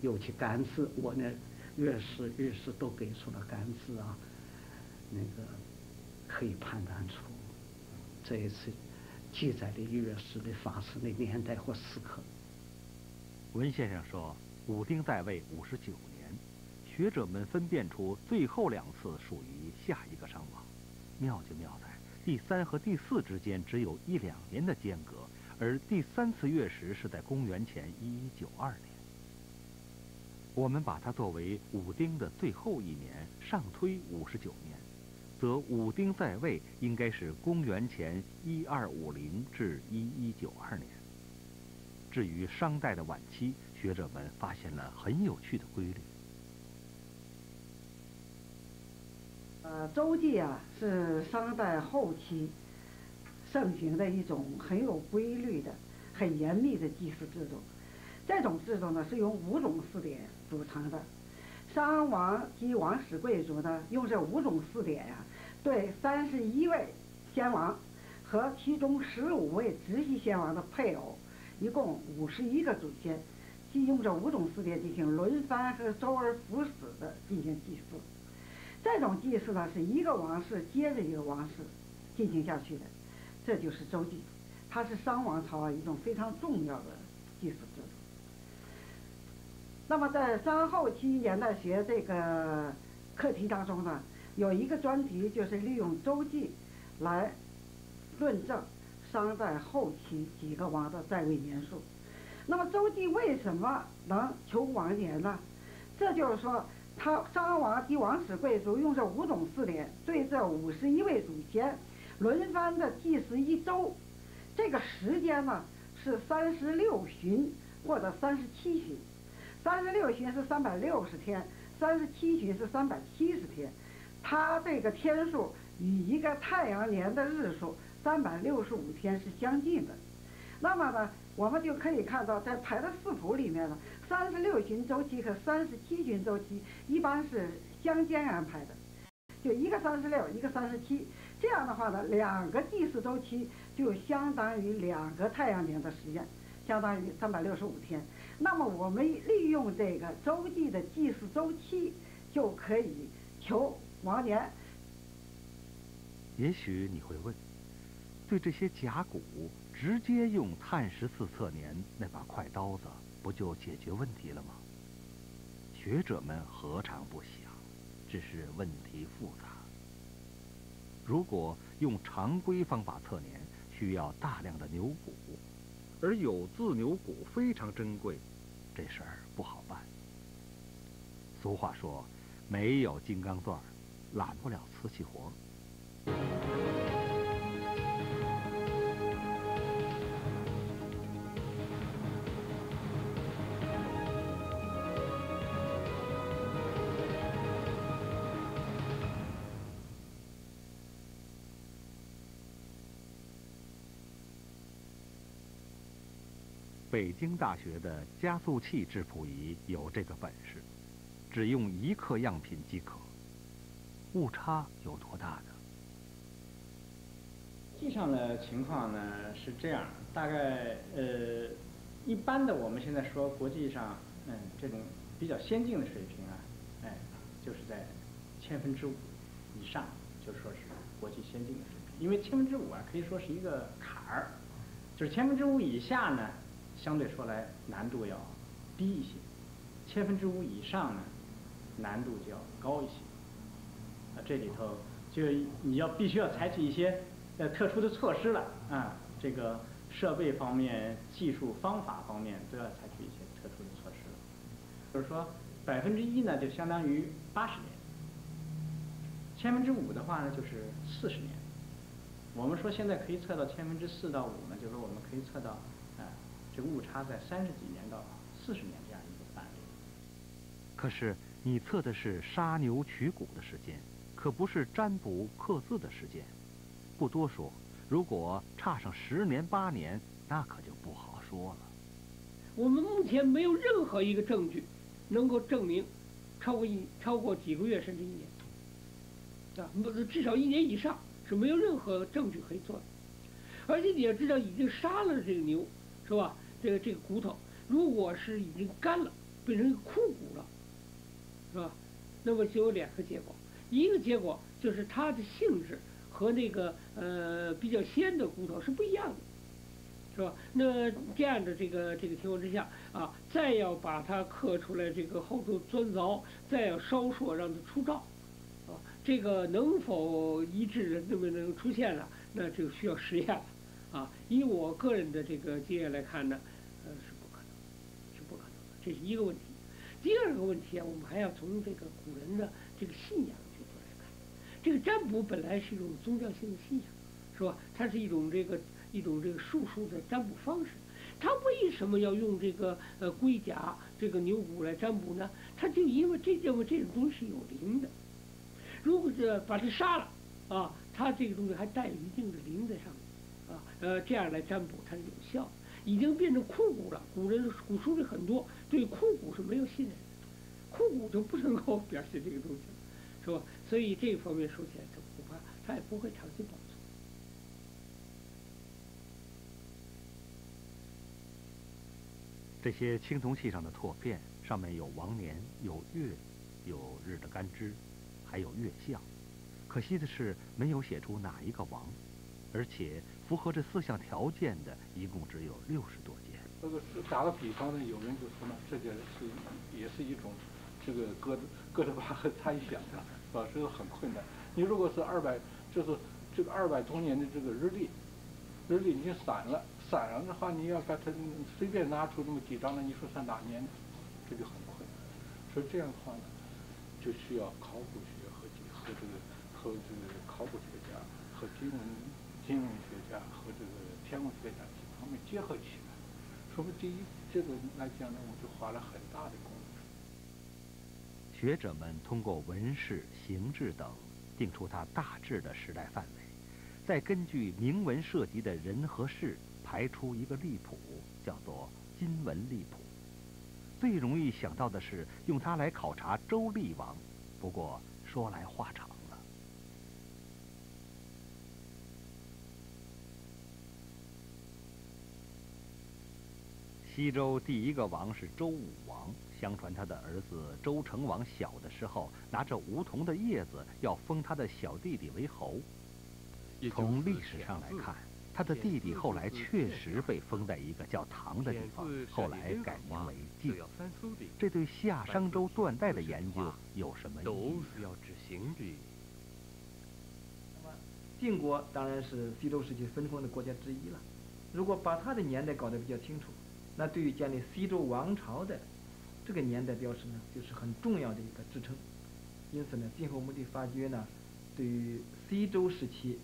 尤其干支，我呢月食日食都给出了干支啊，那个可以判断出这一次记载的月食的发生的年代或时刻。文先生说，武丁在位五十九年，学者们分辨出最后两次属于下一个伤亡。妙就妙在第三和第四之间只有一两年的间隔，而第三次月食是在公元前一一九二年。我们把它作为武丁的最后一年，上推五十九年，则武丁在位应该是公元前一二五零至一一九二年。至于商代的晚期，学者们发现了很有趣的规律。呃，周记啊，是商代后期盛行的一种很有规律的、很严密的祭祀制度。这种制度呢，是由五种祀典组成的。商王及王室贵族呢，用这五种祀典呀，对三十一位先王和其中十五位直系先王的配偶。一共五十一个祖先，即用这五种祀典进行轮番和周而复始的进行祭祀。这种祭祀呢，是一个王室接着一个王室进行下去的，这就是周祭，它是商王朝一种非常重要的祭祀制度。那么在商后期年代学这个课题当中呢，有一个专题就是利用周记来论证。商代后期几个王的在位年数，那么周记为什么能求王年呢？这就是说，他商王及王室贵族用这五种祀典对这五十一位祖先轮番的祭祀一周，这个时间呢是三十六旬或者三十七旬，三十六旬是三百六十天，三十七旬是三百七十天，它这个天数与一个太阳年的日数。三百六十五天是相近的，那么呢，我们就可以看到，在排的四谱里面呢，三十六旬周期和三十七旬周期一般是相间安排的，就一个三十六，一个三十七，这样的话呢，两个祭祀周期就相当于两个太阳年的时间，相当于三百六十五天。那么我们利用这个周记的祭祀周期，就可以求王年。也许你会问。对这些甲骨，直接用碳十四测年那把快刀子，不就解决问题了吗？学者们何尝不想？只是问题复杂。如果用常规方法测年，需要大量的牛骨，而有字牛骨非常珍贵，这事儿不好办。俗话说，没有金刚钻，揽不了瓷器活。北京大学的加速器质谱仪有这个本事，只用一克样品即可。误差有多大呢？实际上呢，情况呢是这样，大概呃，一般的我们现在说国际上，嗯，这种比较先进的水平啊，哎，就是在千分之五以上，就说是国际先进的水平。因为千分之五啊，可以说是一个坎儿，就是千分之五以下呢。相对说来难度要低一些，千分之五以上呢，难度就要高一些。这里头就你要必须要采取一些呃特殊的措施了啊，这个设备方面、技术方法方面都要采取一些特殊的措施了。就是说，百分之一呢就相当于八十年，千分之五的话呢就是四十年。我们说现在可以测到千分之四到五呢，就是说我们可以测到啊。这个误差在三十几年到四十年这样一个范围。可是你测的是杀牛取骨的时间，可不是占卜刻字的时间。不多说，如果差上十年八年，那可就不好说了。我们目前没有任何一个证据能够证明超过一超过几个月甚至一年啊，不至少一年以上是没有任何证据可以做的。而且你要知道，已经杀了这个牛，是吧？这个这个骨头，如果是已经干了，变成一个枯骨了，是吧？那么就有两个结果，一个结果就是它的性质和那个呃比较鲜的骨头是不一样的，是吧？那这样的这个这个情况之下啊，再要把它刻出来，这个后头钻凿，再要烧烁让它出罩，啊，这个能否一致那么能出现了，那就需要实验了，啊，以我个人的这个经验来看呢。呃，是不可能，是不可能的，这是一个问题。第二个问题啊，我们还要从这个古人的这个信仰。这个占卜本来是一种宗教性的信仰，是吧？它是一种这个一种这个术数的占卜方式。它为什么要用这个呃龟甲、这个牛骨来占卜呢？它就因为这认为这种东西是有灵的。如果是把它杀了啊，它这个东西还带有一定的灵在上面啊，呃，这样来占卜它是有效。已经变成枯骨了。古人古书里很多对枯骨是没有信任的，枯骨就不能够表现这个东西了，是吧？所以这一方面说起来，他恐怕他也不会长期保存。这些青铜器上的拓片上面有王年、有月、有日的干支，还有月相。可惜的是，没有写出哪一个王，而且。符合这四项条件的，一共只有六十多件。这个打个比方呢，有人就说呢，这件是也是一种这个哥哥德巴赫猜想的，是吧？这个很困难。你如果是二百，就是这个二百多年的这个日历，日历已经散了，散了的话，你要把它随便拿出那么几张来，你说算哪年？这就很困难。所以这样的话呢，就需要考古学和和这个和这个考古学家和金文金文学家。和这个天文学家几方面结合起来，说明第一，这个来讲呢，我就花了很大的功夫。学者们通过纹饰、形制等，定出它大致的时代范围，再根据铭文涉及的人和事，排出一个历谱，叫做金文历谱。最容易想到的是用它来考察周厉王，不过说来话长了。西周第一个王是周武王，相传他的儿子周成王小的时候，拿着梧桐的叶子要封他的小弟弟为侯。从历史上来看，他的弟弟后来确实被封在一个叫唐的地方，后来改名为晋。这对夏商周断代的研究有什么意义？那么，晋国当然是西周时期分封的国家之一了。如果把他的年代搞得比较清楚，那对于建立西周王朝的这个年代标识呢，就是很重要的一个支撑。因此呢，今后我们的发掘呢，对于西周时期。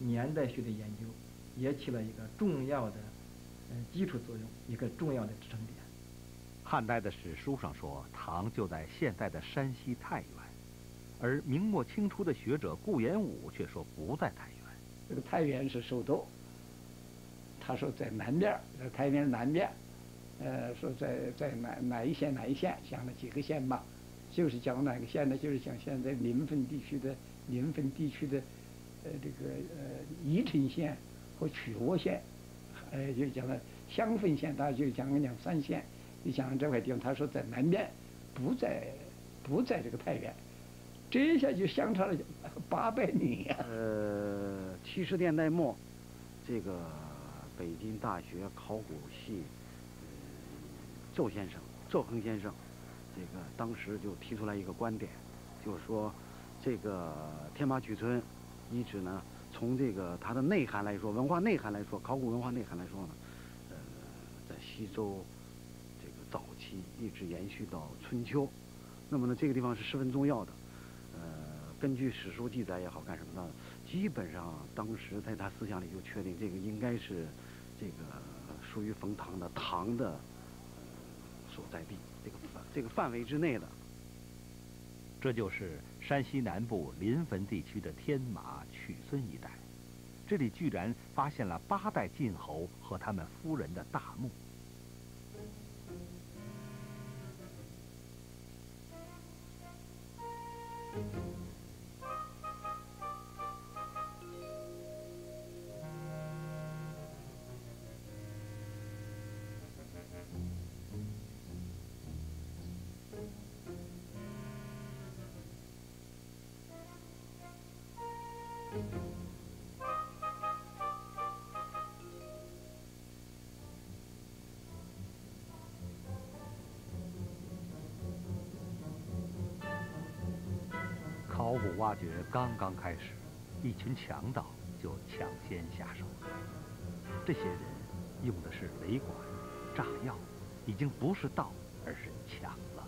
年代学的研究也起了一个重要的呃基础作用，一个重要的支撑点。汉代的史书上说，唐就在现在的山西太原，而明末清初的学者顾炎武却说不在太原。这个太原是首都，他说在南边，在太原南边，呃，说在在哪哪一县哪一县，讲了几个县吧，就是讲哪个县呢？就是讲现在临汾地区的临汾地区的。呃，这个呃，宜城县和曲沃县，呃，就讲了襄汾县，大家就讲了两三县，就讲了这块地方。他说在南边，不在不在这个太原，这一下就相差了八百里呀。呃，七十年代末，这个北京大学考古系周先生周恒先生，这个当时就提出来一个观点，就是说这个天马曲村。遗址呢，从这个它的内涵来说，文化内涵来说，考古文化内涵来说呢，呃，在西周这个早期一直延续到春秋，那么呢，这个地方是十分重要的。呃，根据史书记载也好，干什么呢？基本上当时在他思想里就确定，这个应该是这个属于冯唐的唐的所在地，这个范这个范围之内的。这就是山西南部临汾地区的天马曲村一带，这里居然发现了八代晋侯和他们夫人的大墓。考古挖掘刚刚开始，一群强盗就抢先下手了。这些人用的是雷管、炸药，已经不是盗，而是抢了。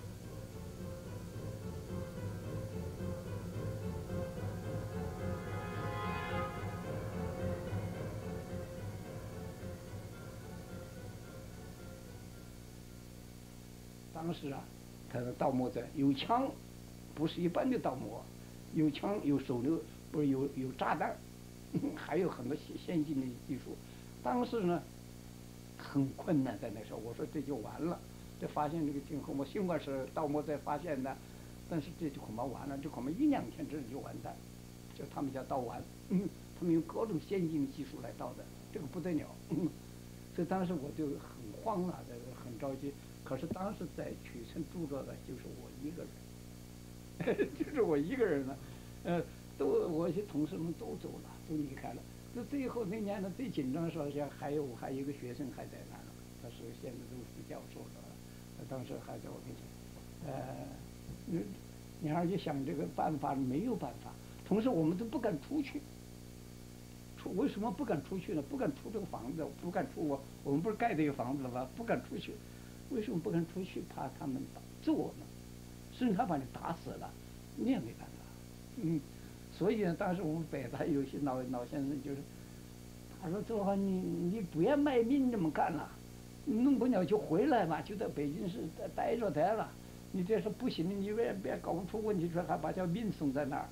当时啊，他的盗墓者有枪，不是一般的盗墓，有枪有手榴，不是有有炸弹，还有很多先先进的技术。当时呢，很困难，在那时候，我说这就完了。这发现这个金孔，我尽管是盗墓在发现的，但是这就恐怕完了，这恐怕一两天之内就完蛋。就他们家盗完，他们用各种先进的技术来盗的，这个不得了。所以当时我就很慌了，这个很着急。可是当时在曲村住着的就是我一个人，就是我一个人了，呃，都我一些同事们都走了，都离开了。那最后那年呢，最紧张的时候，像还有我还有一个学生还在那儿，他是现在都是教授了，他当时还在我面前，呃，你你二就想这个办法没有办法，同时我们都不敢出去。出为什么不敢出去呢？不敢出这个房子，不敢出我我们不是盖这个房子了吗？不敢出去。为什么不敢出去？怕他们揍呢？甚至他把你打死了，你也没办法。嗯，所以，当时我们北大有些老老先生就是，他说：“这话你你不要卖命这么干了，弄不了就回来嘛，就在北京市待着得了。你这是不行的，你别别搞不出问题出来，还把条命送在那儿。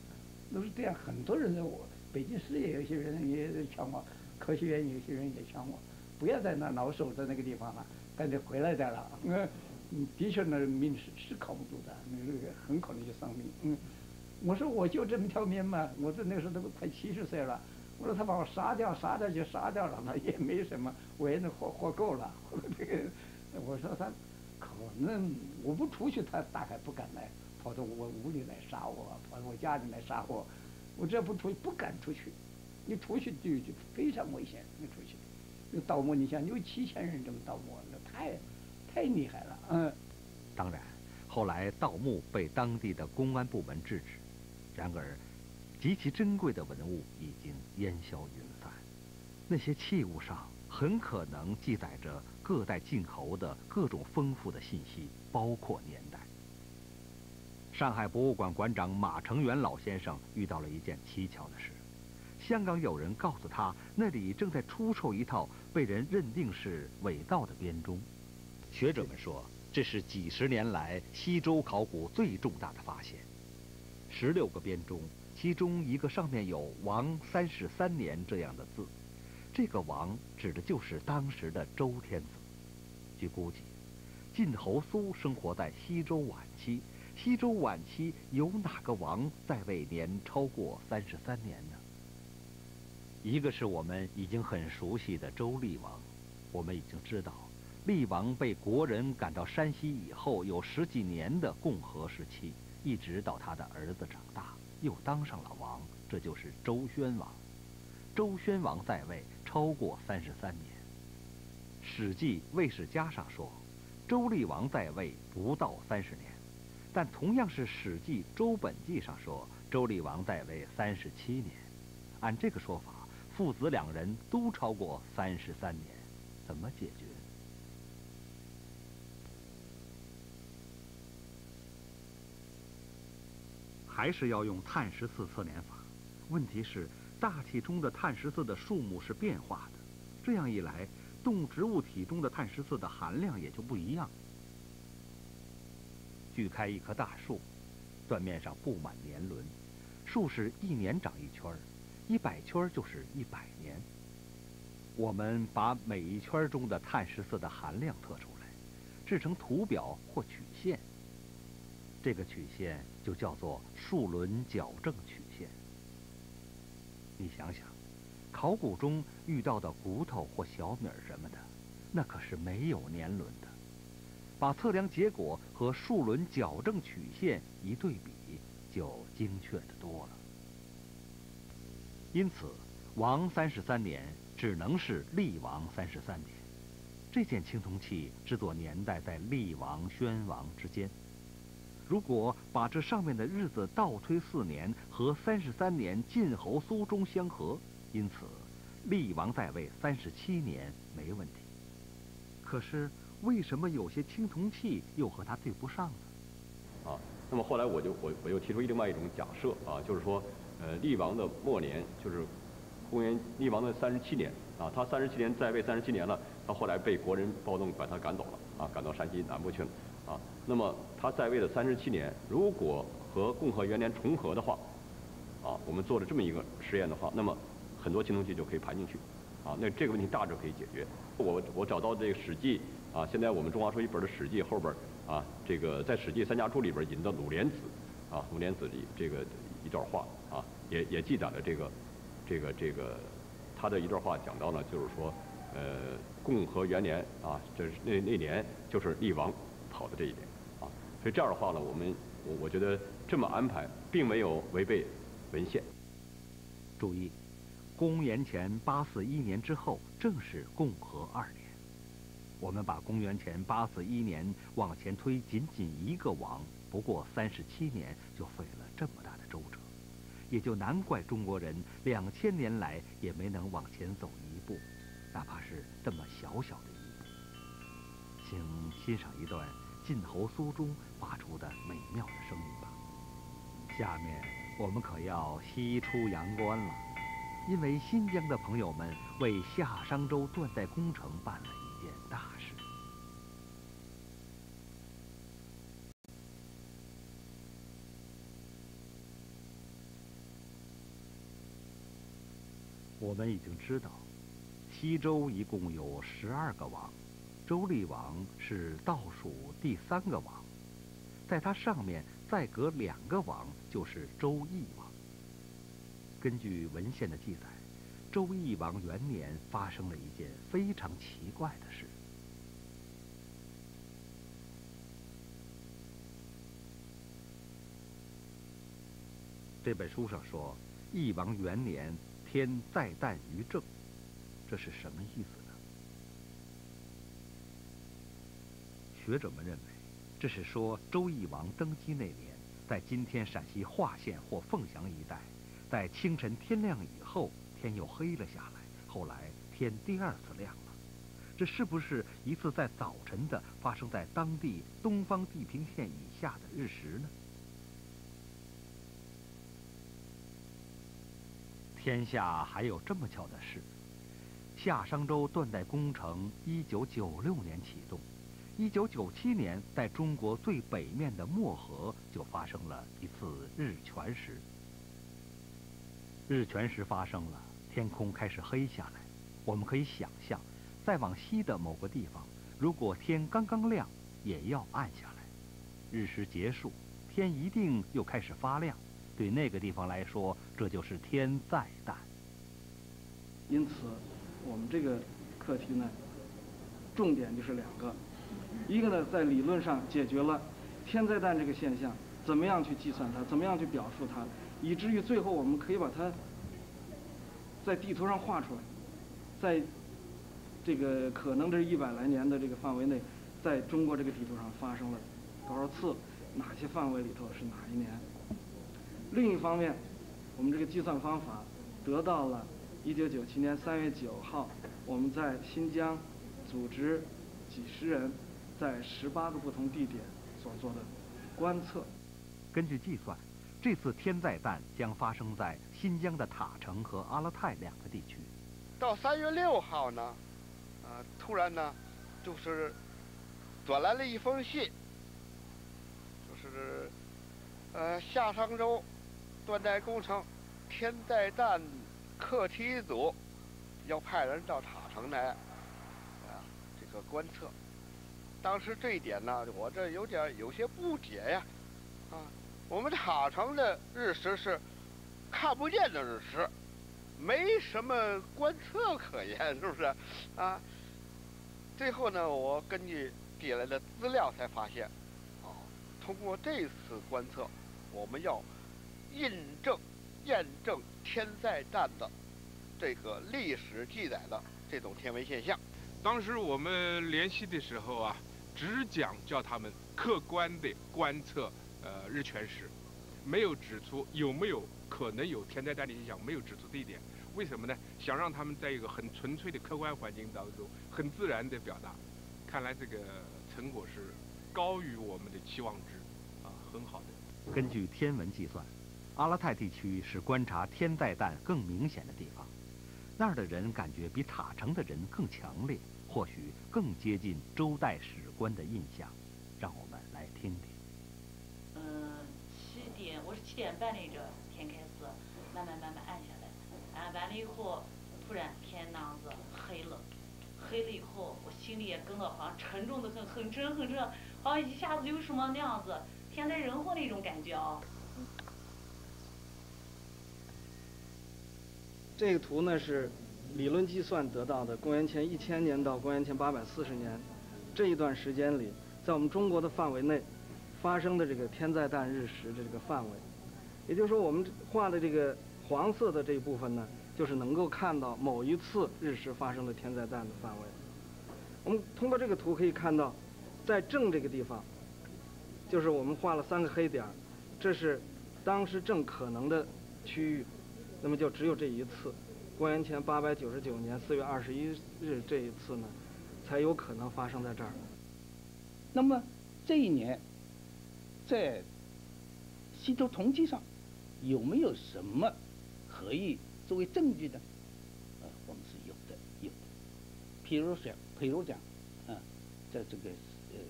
都是这样，很多人我北京市也有些人也劝我，科学院有些人也劝我，不要在那老守在那个地方了。”赶紧回来得了，嗯，的确那命是是靠不住的，那个很可能就丧命。嗯，我说我就这么条命嘛，我这那时候都快七十岁了，我说他把我杀掉，杀掉就杀掉了嘛，也没什么，我也能活活够了。这个，我说他可能我不出去，他大概不敢来，跑到我屋里来杀我，跑到我家里来杀我，我这不出去不敢出去，你出去就就非常危险，你出去，盗墓你想有七千人这么盗墓，那太太厉害了，嗯。当然，后来盗墓被当地的公安部门制止，然而，极其珍贵的文物已经烟消云散，那些器物上很可能记载着各代晋侯的各种丰富的信息，包括年代。上海博物馆馆长马成元老先生遇到了一件蹊跷的事：香港有人告诉他，那里正在出售一套被人认定是伪造的编钟。学者们说，这是几十年来西周考古最重大的发现。十六个编钟，其中一个上面有“王三十三年”这样的字，这个“王”指的就是当时的周天子。据估计，晋侯苏生活在西周晚期。西周晚期有哪个王在位年超过三十三年呢？一个是我们已经很熟悉的周厉王，我们已经知道，厉王被国人赶到山西以后，有十几年的共和时期，一直到他的儿子长大，又当上了王，这就是周宣王。周宣王在位超过三十三年，《史记·魏史家》上说，周厉王在位不到三十年。但同样是《史记·周本纪》上说，周厉王在位三十七年。按这个说法，父子两人都超过三十三年，怎么解决？还是要用碳十四测年法。问题是，大气中的碳十四的数目是变化的，这样一来，动植物体中的碳十四的含量也就不一样。锯开一棵大树，断面上布满年轮，树是一年长一圈儿，一百圈就是一百年。我们把每一圈中的碳十四的含量测出来，制成图表或曲线。这个曲线就叫做树轮矫正曲线。你想想，考古中遇到的骨头或小米儿什么的，那可是没有年轮的。把测量结果和数轮矫正曲线一对比，就精确的多了。因此，王三十三年只能是厉王三十三年。这件青铜器制作年代在厉王、宣王之间。如果把这上面的日子倒推四年，和三十三年晋侯苏中相合，因此，厉王在位三十七年没问题。可是。为什么有些青铜器又和他对不上呢？啊，那么后来我就我我又提出另外一种假设啊，就是说，呃，厉王的末年就是公元厉王的三十七年啊，他三十七年在位三十七年了，他后来被国人暴动把他赶走了啊，赶到山西南部去了啊。那么他在位的三十七年，如果和共和元年重合的话，啊，我们做了这么一个实验的话，那么很多青铜器就可以盘进去啊，那这个问题大致可以解决。我我找到这个《史记》。啊，现在我们中华书一本的《史记》后边啊，这个在《史记三家注》里边引的鲁连子，啊，鲁连子里这个一段话啊，也也记载了这个，这个这个他的一段话讲到了，就是说，呃，共和元年啊，这是那那年就是厉王好的这一点啊，所以这样的话呢，我们我我觉得这么安排并没有违背文献。注意，公元前八四一年之后正是共和二年。我们把公元前八四一年往前推，仅仅一个王，不过三十七年，就费了这么大的周折，也就难怪中国人两千年来也没能往前走一步，哪怕是这么小小的一步。请欣赏一段晋侯苏中发出的美妙的声音吧。下面我们可要西出阳关了，因为新疆的朋友们为夏商周断代工程办了一件。大事。我们已经知道，西周一共有十二个王，周厉王是倒数第三个王，在他上面再隔两个王就是周懿王。根据文献的记载，周懿王元年发生了一件非常奇怪的事。这本书上说，懿王元年，天再诞于正，这是什么意思学者们认为，这是说周懿王登基那年，在今天陕西华县或凤翔一带，在清晨天亮以后，天又黑了下来，后来天第二次亮了。这是不是一次在早晨的发生在当地东方地平线以下的日食呢？天下还有这么巧的事：夏商周断代工程一九九六年启动，一九九七年在中国最北面的漠河就发生了一次日全食。日全食发生了，天空开始黑下来，我们可以想象。再往西的某个地方，如果天刚刚亮，也要暗下来。日食结束，天一定又开始发亮。对那个地方来说，这就是天再诞。因此，我们这个课题呢，重点就是两个：一个呢，在理论上解决了天灾诞这个现象，怎么样去计算它，怎么样去表述它，以至于最后我们可以把它在地图上画出来，在。这个可能这一百来年的这个范围内，在中国这个地图上发生了多少次？哪些范围里头是哪一年？另一方面，我们这个计算方法得到了一九九七年三月九号，我们在新疆组织几十人在十八个不同地点所做的观测。根据计算，这次天灾弹将发生在新疆的塔城和阿勒泰两个地区。到三月六号呢？呃突然呢，就是转来了一封信，就是呃夏商周断代工程天灾弹课题组要派人到塔城来啊这个观测。当时这一点呢，我这有点有些不解呀啊，我们塔城的日食是看不见的日食，没什么观测可言，是不是啊？最后呢，我根据递来的资料才发现，啊，通过这次观测，我们要印证、验证天再诞的这个历史记载的这种天文现象。当时我们联系的时候啊，只讲叫他们客观地观测呃日全食，没有指出有没有可能有天再诞的现象，没有指出这一点。为什么呢？想让他们在一个很纯粹的客观环境当中，很自然的表达。看来这个成果是高于我们的期望值，啊，很好的。根据天文计算，阿拉泰地区是观察天再诞更明显的地方。那儿的人感觉比塔城的人更强烈，或许更接近周代史官的印象。让我们来听听。嗯，七点，我是七点半那个天开始慢慢慢慢暗下来。暗完了以后，突然天那样子黑了，黑了以后，我心里也跟着好像沉重的很，很沉很沉，好像一下子有什么那样子天灾人祸那种感觉啊。这个图呢是理论计算得到的，公元前一千年到公元前八百四十年这一段时间里，在我们中国的范围内发生的这个天灾诞日食的这个范围，也就是说我们画的这个。黄色的这一部分呢，就是能够看到某一次日食发生的天灾诞的范围。我们通过这个图可以看到，在正这个地方，就是我们画了三个黑点儿，这是当时正可能的区域，那么就只有这一次，公元前八百九十九年四月二十一日这一次呢，才有可能发生在这儿。那么这一年，在西周铜器上有没有什么？可以作为证据的，呃，我们是有的，有的。譬如讲，譬如讲，啊，在这个呃，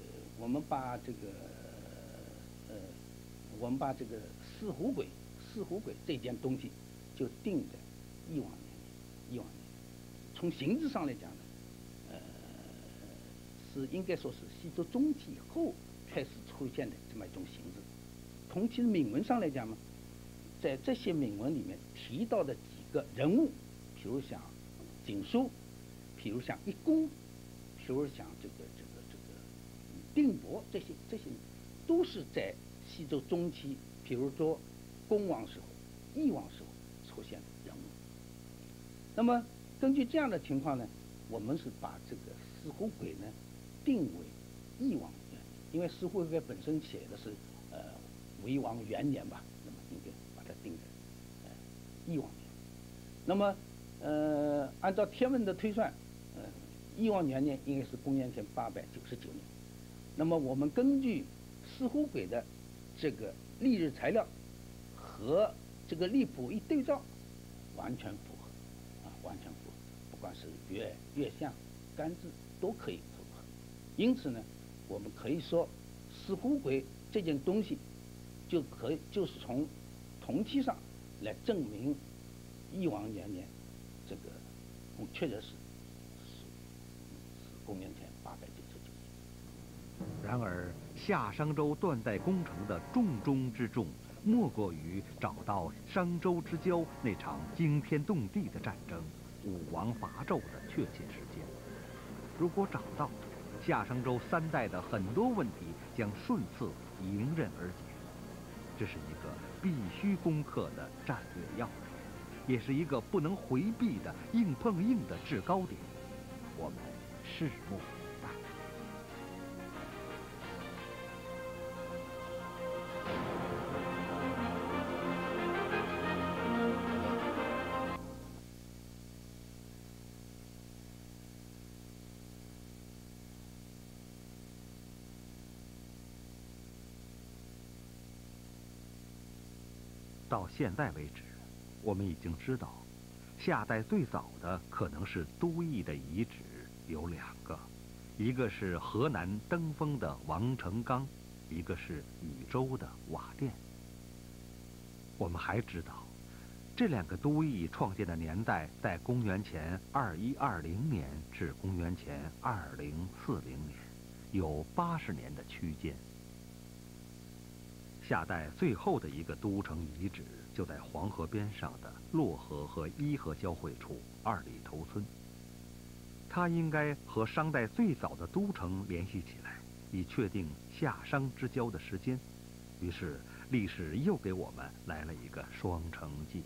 我们把这个呃，我们把这个四虎鬼，四虎鬼这件东西就定在一万年，一万年。从形制上来讲呢，是应该说是西周中期以后开始出现的这么一种形式。从其实铭文上来讲嘛。在这些铭文里面提到的几个人物，比如像景叔，比如像一公，比如像这个这个这个定伯，这些这些都是在西周中期，比如说公王时候、义王时候出现的人物。那么根据这样的情况呢，我们是把这个四虎鬼呢定为翼王年，因为石虎鬼本身写的是呃为王元年吧，那么应该把它定在呃翼王年。那么呃按照天文的推算，呃翼王元年应该是公元前八百九十九年。那么我们根据石虎鬼的这个历日材料和这个历谱一对照，完全符合，啊，完全符合，不管是月、月相、干支都可以。因此呢，我们可以说石虎鬼这件东西就可以就是从铜器上来证明翼王元年这个确实是是公元前八百九十九年。然而，夏商周断代工程的重中之重，莫过于找到商周之交那场惊天动地的战争——武王伐纣的确切时间。如果找到，夏商周三代的很多问题将顺次迎刃而解。这是一个必须攻克的战略要点，也是一个不能回避的硬碰硬的制高点。我们拭目。到现在为止，我们已经知道，夏代最早的可能是都邑的遗址有两个，一个是河南登封的王成刚，一个是禹州的瓦店。我们还知道，这两个都邑创建的年代在公元前二一二零年至公元前二零四零年，有八十年的区间。夏代最后的一个都城遗址就在黄河边上的洛河和伊河交汇处二里头村。它应该和商代最早的都城联系起来，以确定夏商之交的时间。于是历史又给我们来了一个双城记。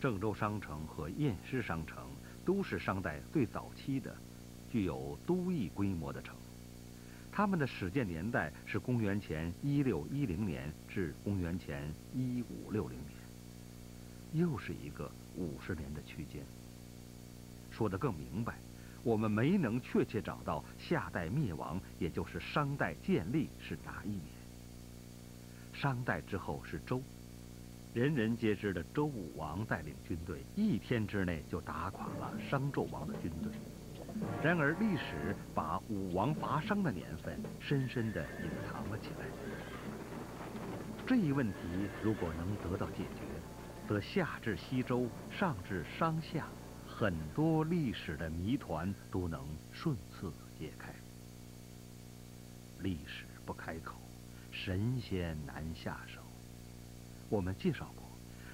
郑州商城和偃师商城都是商代最早期的、具有都邑规模的城。他们的始建年代是公元前一六一零年至公元前一五六零年，又是一个五十年的区间。说得更明白，我们没能确切找到夏代灭亡，也就是商代建立是哪一年。商代之后是周，人人皆知的周武王带领军队，一天之内就打垮了商纣王的军队。然而，历史把武王伐商的年份深深地隐藏了起来。这一问题如果能得到解决，则下至西周，上至商夏，很多历史的谜团都能顺次解开。历史不开口，神仙难下手。我们介绍过，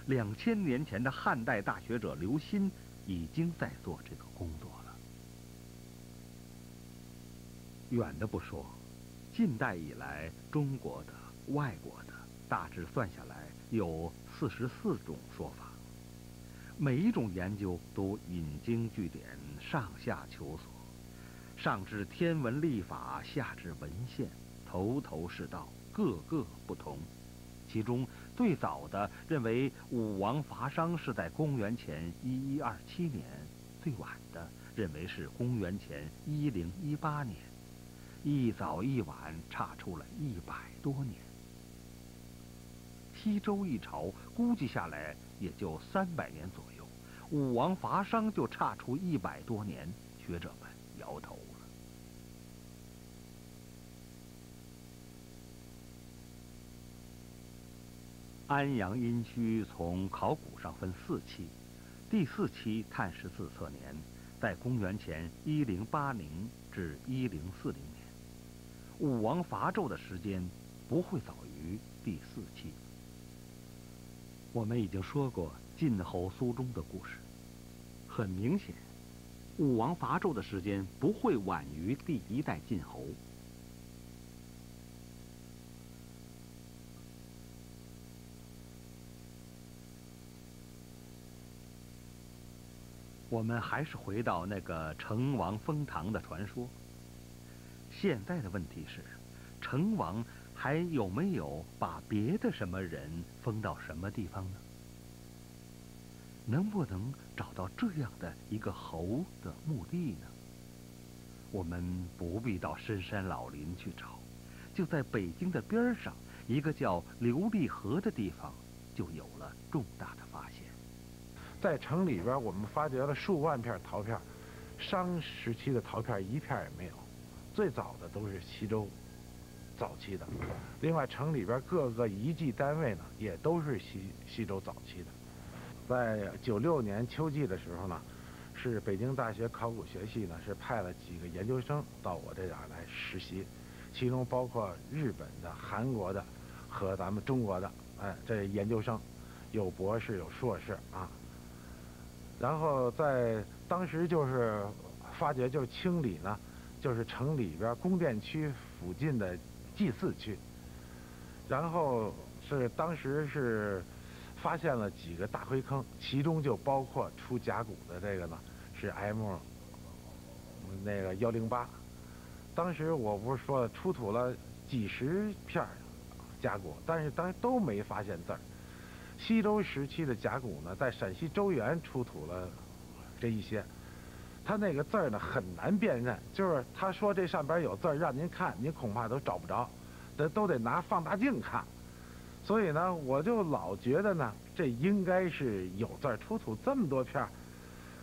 两千年前的汉代大学者刘歆已经在做这个工作。远的不说，近代以来，中国的、外国的，大致算下来有四十四种说法。每一种研究都引经据典，上下求索，上至天文历法，下至文献，头头是道，个个不同。其中最早的认为武王伐商是在公元前一一二七年，最晚的认为是公元前一零一八年。一早一晚差出了一百多年，西周一朝估计下来也就三百年左右，武王伐商就差出一百多年，学者们摇头了。安阳殷墟从考古上分四期，第四期碳十四测年，在公元前一零八零至一零四零年。武王伐纣的时间不会早于第四期。我们已经说过晋侯苏中的故事，很明显，武王伐纣的时间不会晚于第一代晋侯。我们还是回到那个成王封唐的传说。现在的问题是，成王还有没有把别的什么人封到什么地方呢？能不能找到这样的一个侯的墓地呢？我们不必到深山老林去找，就在北京的边上，一个叫琉璃河的地方，就有了重大的发现。在城里边，我们发掘了数万片陶片，商时期的陶片一片也没有。最早的都是西周早期的，另外城里边各个遗迹单位呢，也都是西西周早期的。在九六年秋季的时候呢，是北京大学考古学系呢是派了几个研究生到我这点来实习，其中包括日本的、韩国的和咱们中国的，哎，这研究生有博士有硕士啊。然后在当时就是发掘，就是清理呢，就是城里边宫殿区附近的祭祀区。然后是当时是发现了几个大灰坑，其中就包括出甲骨的这个呢，是 M 那个幺零八。当时我不是说了出土了几十片甲骨，但是当时都没发现字儿。西周时期的甲骨呢，在陕西周原出土了这一些，他那个字儿呢很难辨认，就是他说这上边有字儿，让您看，您恐怕都找不着，得都得拿放大镜看。所以呢，我就老觉得呢，这应该是有字儿，出土这么多片儿，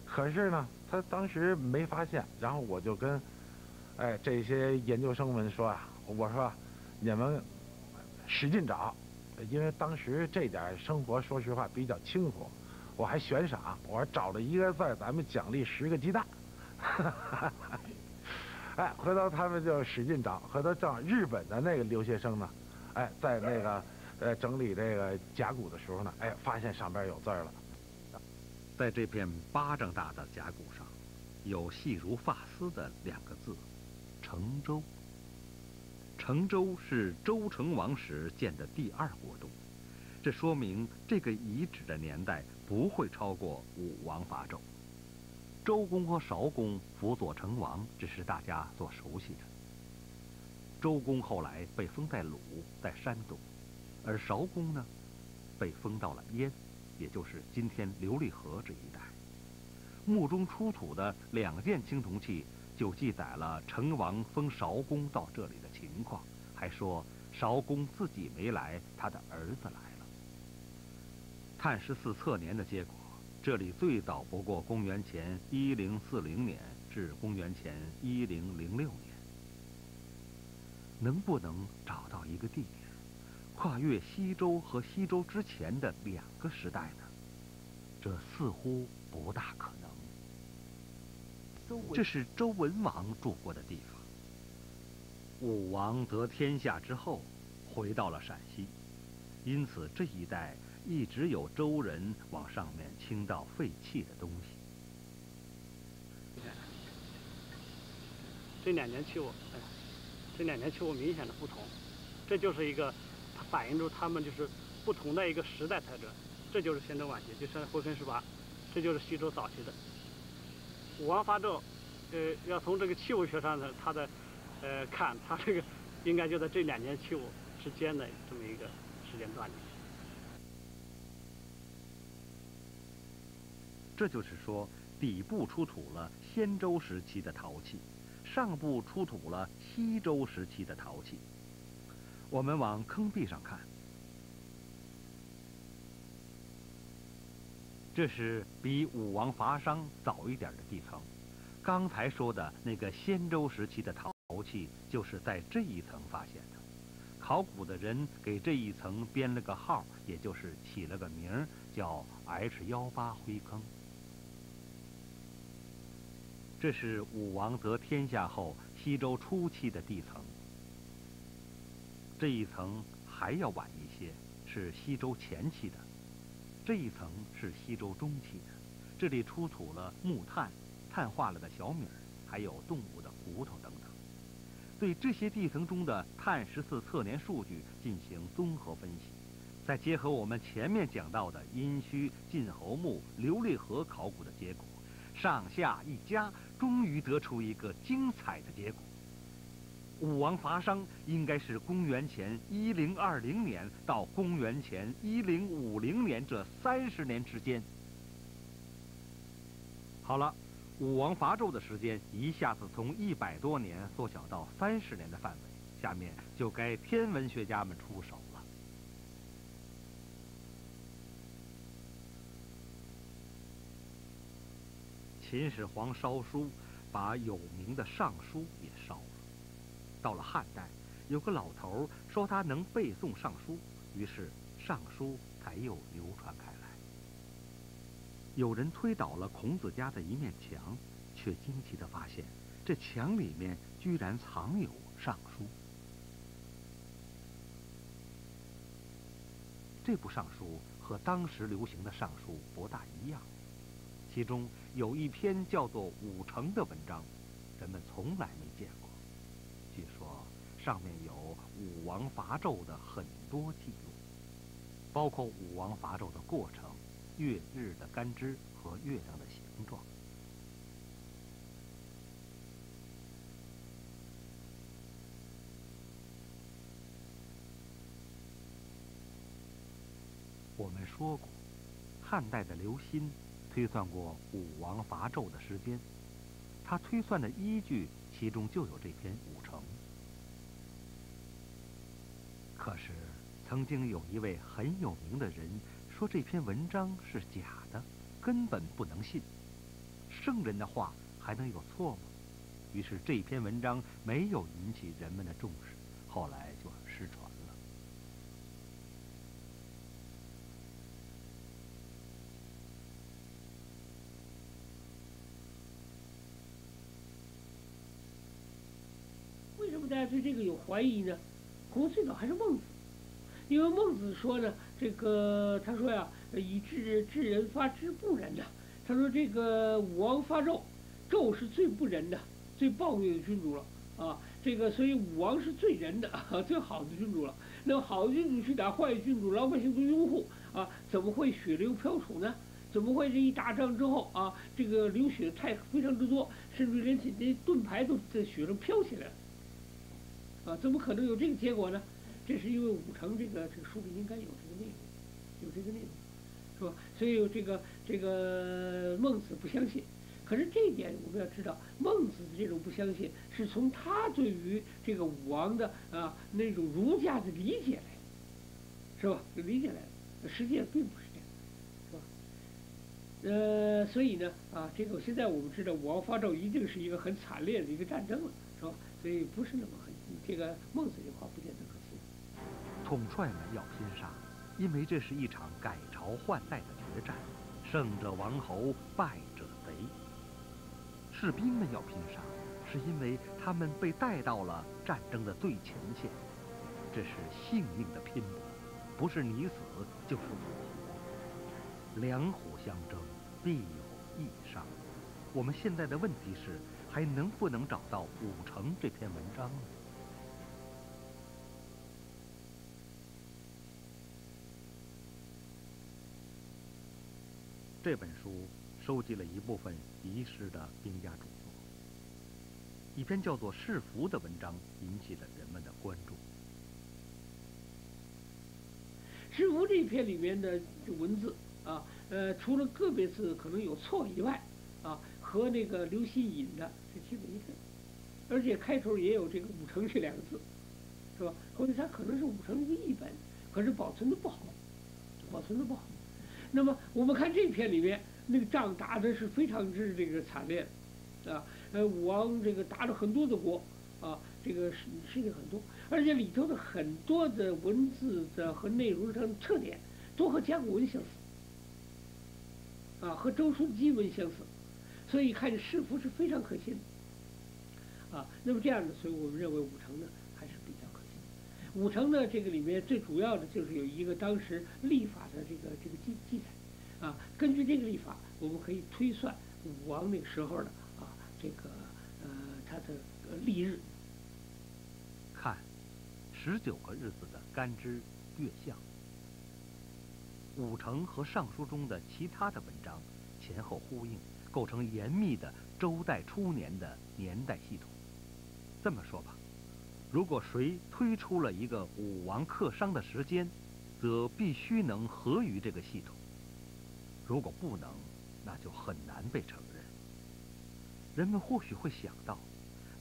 可是呢，他当时没发现。然后我就跟，哎，这些研究生们说啊，我说，你们使劲找。因为当时这点生活，说实话比较清苦，我还悬赏，我说找了一个字儿，咱们奖励十个鸡蛋。哎，回头他们就使劲找，回头正好日本的那个留学生呢，哎，在那个呃整理这个甲骨的时候呢，哎，发现上边有字了。在这片巴掌大的甲骨上，有细如发丝的两个字“成周”。成周是周成王时建的第二国都，这说明这个遗址的年代不会超过武王伐纣。周公和韶公辅佐成王，这是大家所熟悉的。周公后来被封在鲁，在山东，而韶公呢，被封到了燕，也就是今天琉璃河这一带。墓中出土的两件青铜器。就记载了成王封韶公到这里的情况，还说韶公自己没来，他的儿子来了。碳十四测年的结果，这里最早不过公元前一零四零年至公元前一零零六年。能不能找到一个地点，跨越西周和西周之前的两个时代呢？这似乎不大可能。这是周文王住过的地方。武王得天下之后，回到了陕西，因此这一带一直有周人往上面倾倒废弃的东西。这两年器物，哎，这两年器物明显的不同，这就是一个，它反映出他们就是不同的一个时代特征。这就是先周晚期，就是回坑十八，这就是西周早期的。武王伐纣，呃，要从这个器物学上的他的，呃，看他这个应该就在这两件器物之间的这么一个时间段里。这就是说，底部出土了先周时期的陶器，上部出土了西周时期的陶器。我们往坑壁上看。这是比武王伐商早一点的地层，刚才说的那个先周时期的陶器就是在这一层发现的。考古的人给这一层编了个号，也就是起了个名，叫 H 幺八灰坑。这是武王得天下后西周初期的地层，这一层还要晚一些，是西周前期的。这一层是西周中期的，这里出土了木炭、碳化了的小米，还有动物的骨头等等。对这些地层中的碳十四测年数据进行综合分析，再结合我们前面讲到的殷墟、晋侯墓、琉璃河考古的结果，上下一家，终于得出一个精彩的结果。武王伐商应该是公元前一零二零年到公元前一零五零年这三十年之间。好了，武王伐纣的时间一下子从一百多年缩小到三十年的范围，下面就该天文学家们出手了。秦始皇烧书，把有名的《尚书》也烧了。到了汉代，有个老头儿说他能背诵《尚书》，于是《尚书》才又流传开来。有人推倒了孔子家的一面墙，却惊奇地发现，这墙里面居然藏有《尚书》。这部《尚书》和当时流行的《尚书》不大一样，其中有一篇叫做《武成》的文章，人们从来没见过。据说上面有武王伐纣的很多记录，包括武王伐纣的过程、月日的干支和月亮的形状。我们说过，汉代的刘歆推算过武王伐纣的时间，他推算的依据其中就有这篇《武成》。可是，曾经有一位很有名的人说这篇文章是假的，根本不能信。圣人的话还能有错吗？于是这篇文章没有引起人们的重视，后来就失传了。为什大家对这个有怀疑呢？可能最早还是孟子，因为孟子说呢，这个他说呀，以治治人发之不仁呐。他说这个武王发纣，纣是最不仁的、最暴虐的君主了啊。这个所以武王是最仁的、最好的君主了。那么好的君主去打坏君主，老百姓都拥护啊，怎么会血流飘杵呢？怎么会这一打仗之后啊，这个流血太非常之多，甚至连这盾牌都在血中飘起来了？啊，怎么可能有这个结果呢？这是因为武成这个这个书里应该有这个内容，有这个内容，是吧？所以这个这个孟子不相信。可是这一点我们要知道，孟子的这种不相信是从他对于这个武王的啊那种儒家的理解来，是吧？理解来的，实际上并不是这样，是吧？呃，所以呢啊，这个现在我们知道武王伐纣一定是一个很惨烈的一个战争了，是吧？所以不是那么。这个孟子这话不见得可信。统帅们要拼杀，因为这是一场改朝换代的决战，胜者王侯，败者贼。士兵们要拼杀，是因为他们被带到了战争的最前线，这是性命的拼搏，不是你死就是我活。两虎相争，必有一伤。我们现在的问题是，还能不能找到《武成》这篇文章呢？这本书收集了一部分遗失的兵家著作，一篇叫做《世福》的文章引起了人们的关注。《世福》这一篇里面的文字啊，呃，除了个别字可能有错以外，啊，和那个刘歆引的是基本一致，而且开头也有这个“武成”这两个字，是吧？或者它可能是武成一个译本，可是保存的不好，保存的不好。那么我们看这篇里面，那个仗打的是非常之这个惨烈，啊，呃，武王这个打了很多的国，啊，这个事事情很多，而且里头的很多的文字的和内容上的特点，都和甲骨文相似，啊，和周书的金文相似，所以看世福是非常可信的，啊，那么这样的，所以我们认为武成呢。武成呢，这个里面最主要的就是有一个当时历法的这个这个记记载，啊，根据这个历法，我们可以推算武王那时候的啊这个呃他的历日。看，十九个日子的干支月相。武成和尚书中的其他的文章前后呼应，构成严密的周代初年的年代系统。这么说吧，如果谁推出了一个武王克商的时间，则必须能合于这个系统；如果不能，那就很难被承认。人们或许会想到，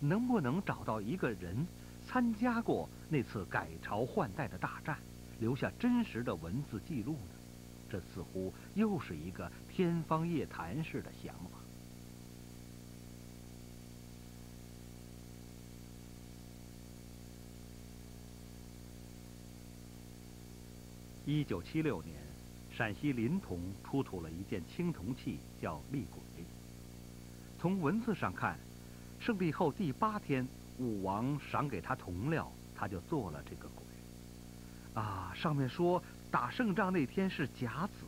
能不能找到一个人参加过那次改朝换代的大战，留下真实的文字记录呢？这似乎又是一个天方夜谭式的想法。一九七六年，陕西临潼出土了一件青铜器，叫立鬼。从文字上看，胜利后第八天，武王赏给他铜料，他就做了这个鬼。啊，上面说打胜仗那天是甲子，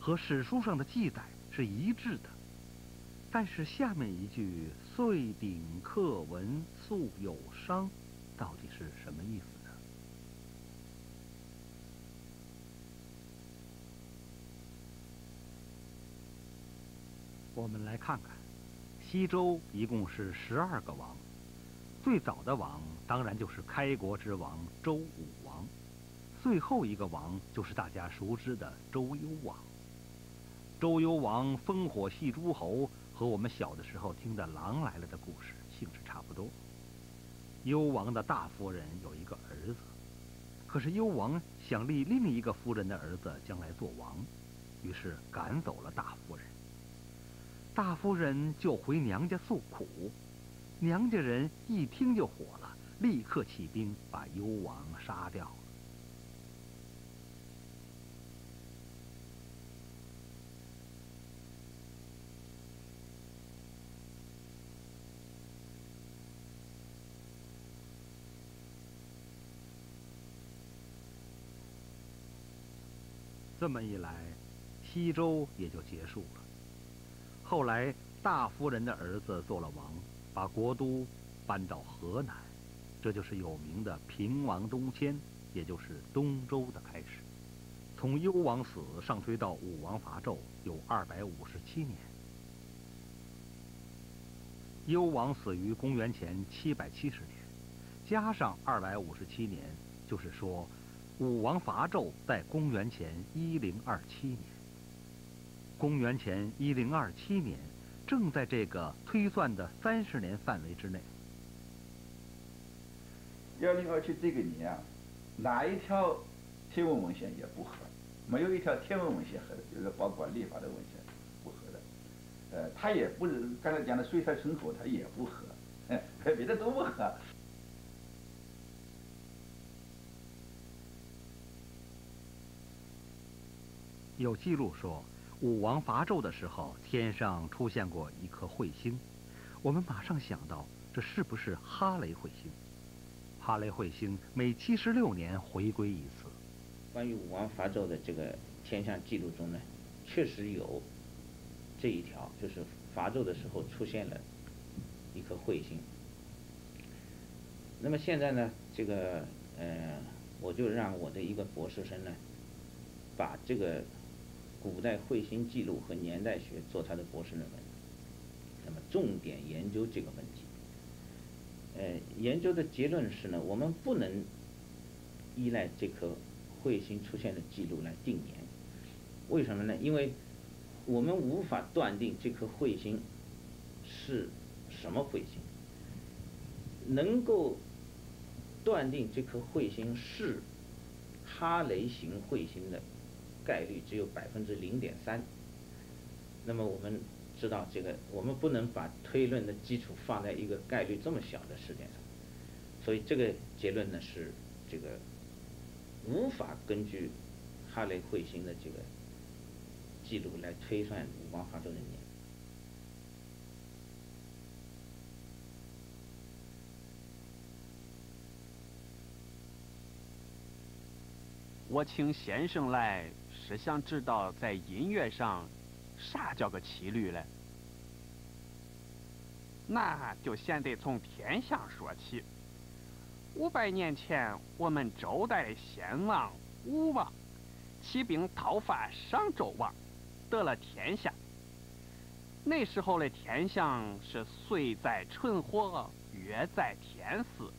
和史书上的记载是一致的。但是下面一句“岁鼎刻文素有伤”，到底是什么意思？我们来看看，西周一共是十二个王，最早的王当然就是开国之王周武王，最后一个王就是大家熟知的周幽王。周幽王烽火戏诸侯，和我们小的时候听的《狼来了》的故事性质差不多。幽王的大夫人有一个儿子，可是幽王想立另一个夫人的儿子将来做王，于是赶走了大夫人。大夫人就回娘家诉苦，娘家人一听就火了，立刻起兵把幽王杀掉了。这么一来，西周也就结束了。后来，大夫人的儿子做了王，把国都搬到河南，这就是有名的平王东迁，也就是东周的开始。从幽王死上推到武王伐纣，有二百五十七年。幽王死于公元前七百七十年，加上二百五十七年，就是说，武王伐纣在公元前一零二七年。公元前一零二七年，正在这个推算的三十年范围之内。一零二七这个年啊，哪一条天文文献也不合，没有一条天文文献合的，就是包括历法的文献不合的。呃，他也不是刚才讲的岁财成火，他也不合，哎，别的都不合。有记录说。武王伐纣的时候，天上出现过一颗彗星，我们马上想到，这是不是哈雷彗星？哈雷彗星每七十六年回归一次。关于武王伐纣的这个天象记录中呢，确实有这一条，就是伐纣的时候出现了一颗彗星。那么现在呢，这个呃，我就让我的一个博士生呢，把这个。古代彗星记录和年代学做他的博士论文，那么重点研究这个问题。呃，研究的结论是呢，我们不能依赖这颗彗星出现的记录来定年。为什么呢？因为我们无法断定这颗彗星是什么彗星。能够断定这颗彗星是哈雷型彗星的。概率只有百分之零点三，那么我们知道这个，我们不能把推论的基础放在一个概率这么小的事件上，所以这个结论呢是这个无法根据哈雷彗星的这个记录来推算武王伐纣的年。我请先生来。是想知道在音乐上啥叫个七律嘞？那就先得从天象说起。五百年前，我们周代先王武王起兵讨伐商纣王，得了天下。那时候的天象是岁在春火，月在天似，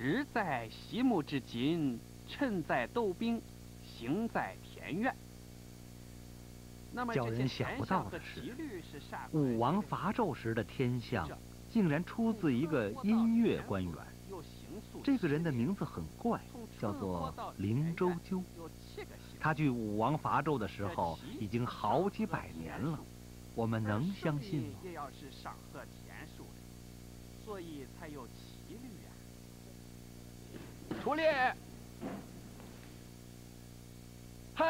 日在西木之金，辰在斗柄，星在天元。那么叫人想不到的是，武王伐纣时的天象，竟然出自一个音乐官员。这个人的名字很怪，叫做灵州鸠。他距武王伐纣的时候已经好几百年了。我们能相信吗？也要是上合天数的，所以才有七律呀。出列，嘿，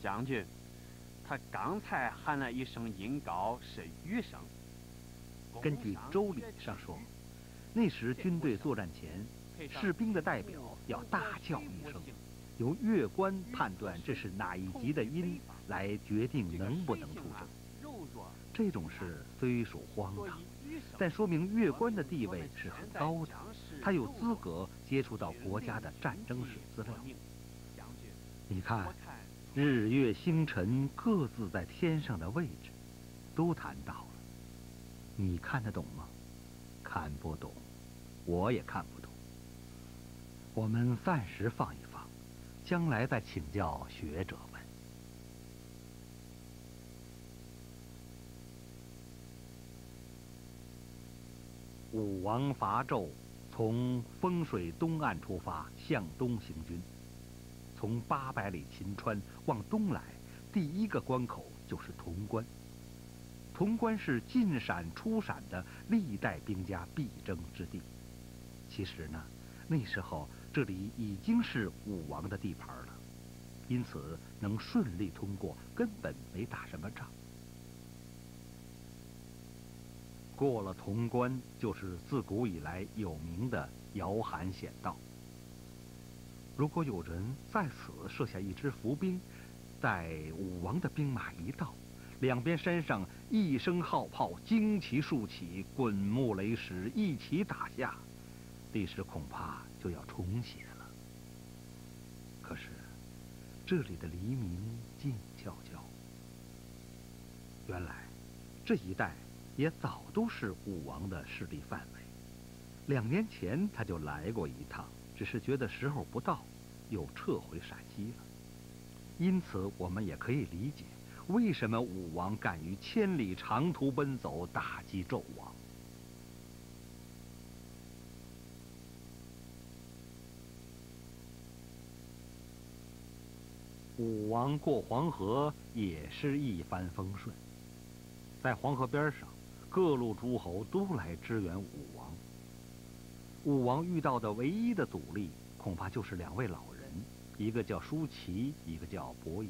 将军，他刚才喊了一声音高，是雨声。根据《周礼》上说，那时军队作战前。士兵的代表要大叫一声，由乐官判断这是哪一级的音，来决定能不能出征。这种事虽属荒唐，但说明乐官的地位是很高的，他有资格接触到国家的战争史资料。你看，日月星辰各自在天上的位置，都谈到了。你看得懂吗？看不懂，我也看不懂。我们暂时放一放，将来再请教学者们。武王伐纣，从风水东岸出发，向东行军。从八百里秦川往东来，第一个关口就是潼关。潼关是进陕出陕的历代兵家必争之地。其实呢，那时候。这里已经是武王的地盘了，因此能顺利通过，根本没打什么仗。过了潼关，就是自古以来有名的遥寒险道。如果有人在此设下一支伏兵，待武王的兵马一到，两边山上一声号炮，旌旗竖起，滚木雷石一起打下，历史恐怕。就要重写了。可是，这里的黎明静悄悄。原来，这一带也早都是武王的势力范围。两年前他就来过一趟，只是觉得时候不到，又撤回陕西了。因此，我们也可以理解，为什么武王敢于千里长途奔走，打击纣王。武王过黄河也是一帆风顺，在黄河边上，各路诸侯都来支援武王。武王遇到的唯一的阻力，恐怕就是两位老人，一个叫舒淇，一个叫伯夷。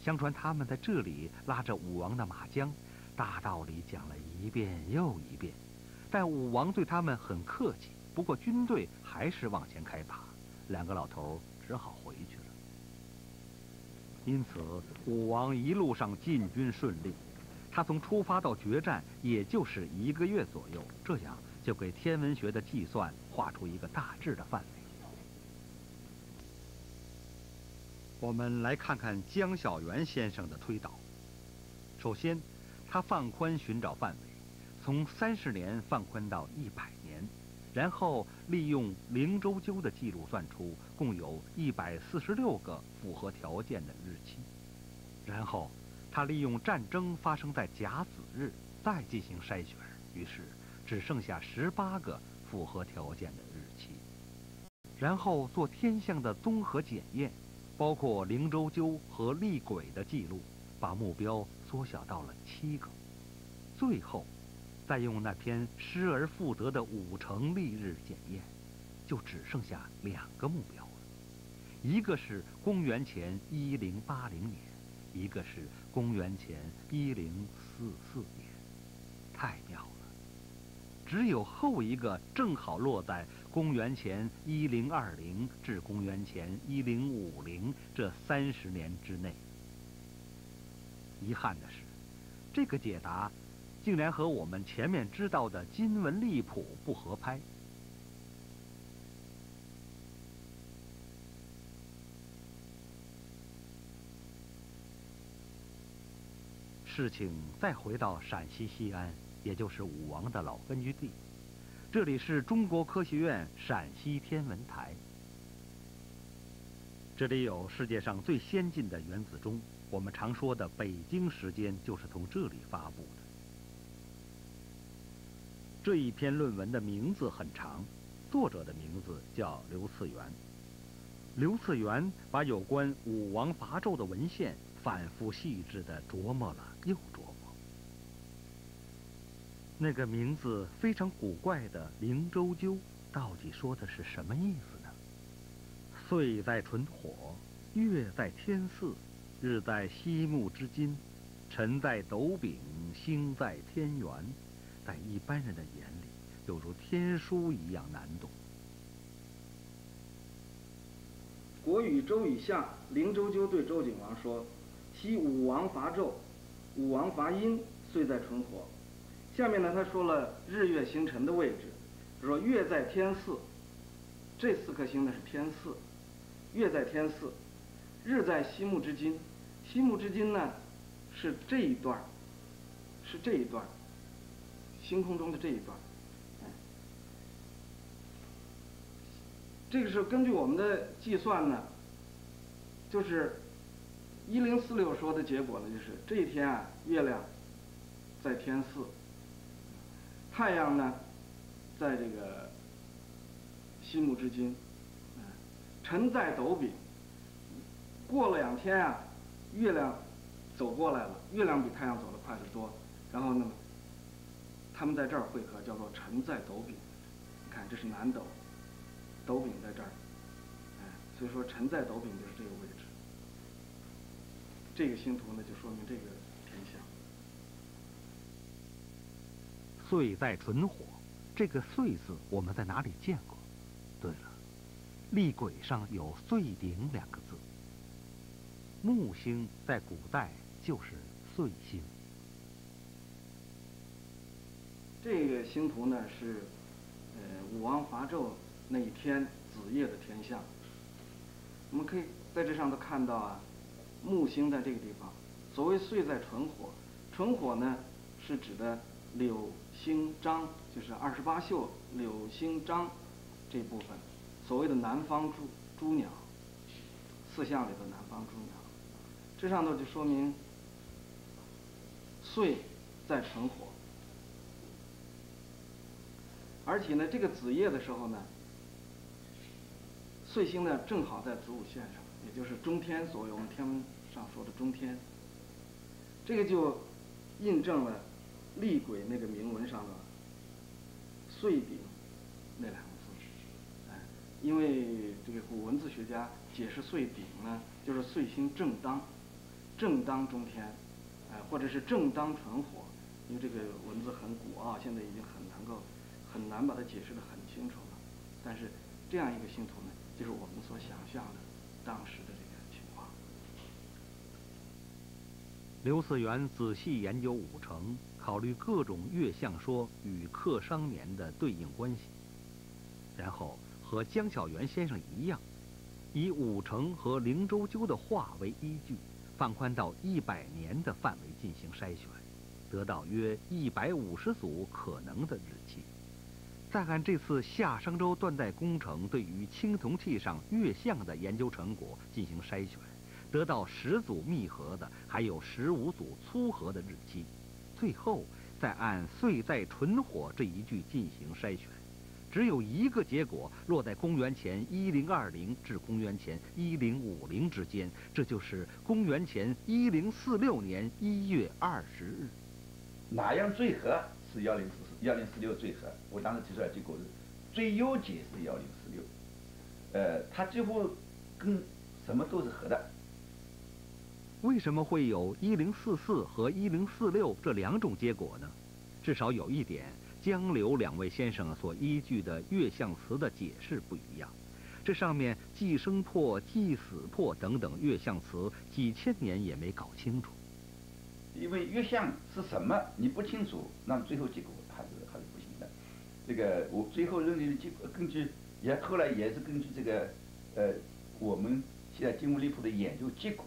相传他们在这里拉着武王的马缰，大道理讲了一遍又一遍，但武王对他们很客气。不过军队还是往前开拔，两个老头只好回去了。因此，武王一路上进军顺利。他从出发到决战，也就是一个月左右。这样就给天文学的计算画出一个大致的范围。我们来看看江小源先生的推导。首先，他放宽寻找范围，从三十年放宽到一百年。然后利用灵州鸠的记录算出共有一百四十六个符合条件的日期，然后他利用战争发生在甲子日再进行筛选，于是只剩下十八个符合条件的日期。然后做天象的综合检验，包括灵州灸和厉鬼的记录，把目标缩小到了七个。最后。再用那篇失而复得的五成历日检验，就只剩下两个目标了，一个是公元前一零八零年，一个是公元前一零四四年，太妙了！只有后一个正好落在公元前一零二零至公元前一零五零这三十年之内。遗憾的是，这个解答。竟然和我们前面知道的金文历谱不合拍。事情再回到陕西西安，也就是武王的老根据地，这里是中国科学院陕西天文台。这里有世界上最先进的原子钟，我们常说的北京时间就是从这里发布的。这一篇论文的名字很长，作者的名字叫刘次元。刘次元把有关武王伐纣的文献反复细致地琢磨了又琢磨。那个名字非常古怪的“灵州鸠”，到底说的是什么意思呢？岁在纯火，月在天似，日在西木之金，辰在斗柄，星在天元，在一般人的眼里，犹如天书一样难懂。国语周语下，灵州鸠对周景王说：“昔武王伐纣，武王伐殷，岁在纯火。”下面呢，他说了日月星辰的位置，说月在天四，这四颗星呢是天四。月在天四，日在西木之金，西木之金呢，是这一段是这一段星空中的这一段这个是根据我们的计算呢，就是一零四六说的结果呢，就是这一天啊，月亮在天四，太阳呢，在这个西木之金。辰在斗柄，过了两天啊，月亮走过来了，月亮比太阳走得快得多。然后呢，他们在这儿汇合，叫做辰在斗柄。你看，这是南斗，斗柄在这儿，哎，所以说辰在斗柄就是这个位置。这个星图呢，就说明这个天象。岁在纯火，这个岁字我们在哪里见过？对了。厉鬼上有“岁顶”两个字。木星在古代就是岁星。这个星图呢是，呃，武王伐纣那一天子夜的天象。我们可以在这上头看到啊，木星在这个地方。所谓“岁在纯火”，纯火呢是指的柳星章，就是二十八宿柳星章这部分。所谓的南方朱朱鸟，四象里的南方朱鸟，这上头就说明岁在纯火，而且呢，这个子夜的时候呢，岁星呢正好在子午线上，也就是中天，所谓我们天文上说的中天，这个就印证了厉鬼那个铭文上的岁鼎那两个字，哎。因为这个古文字学家解释岁鼎呢，就是岁星正当，正当中天，哎，或者是正当纯火。因为这个文字很古啊，现在已经很难够很难把它解释的很清楚了。但是这样一个星图呢，就是我们所想象的当时的这个情况。刘思源仔细研究五成，考虑各种月相说与克商年的对应关系，然后。和江小源先生一样，以五成和灵州鸠的画为依据，放宽到一百年的范围进行筛选，得到约一百五十组可能的日期。再按这次夏商周断代工程对于青铜器上月相的研究成果进行筛选，得到十组密合的，还有十五组粗合的日期。最后再按岁在纯火这一句进行筛选。只有一个结果落在公元前一零二零至公元前一零五零之间，这就是公元前一零四六年一月二十日。哪样最合是幺零四四幺零四六最合？我当时提出来结果是最优解是幺零四六，呃，它几乎跟什么都是合的。为什么会有一零四四和一零四六这两种结果呢？至少有一点。江流两位先生所依据的月相词的解释不一样，这上面既生破、既死破等等月相词，几千年也没搞清楚。因为月相是什么你不清楚，那么最后结果还是还是不行的。这个我最后认定的结果，根据也后来也是根据这个呃我们现在金木离谱的研究结果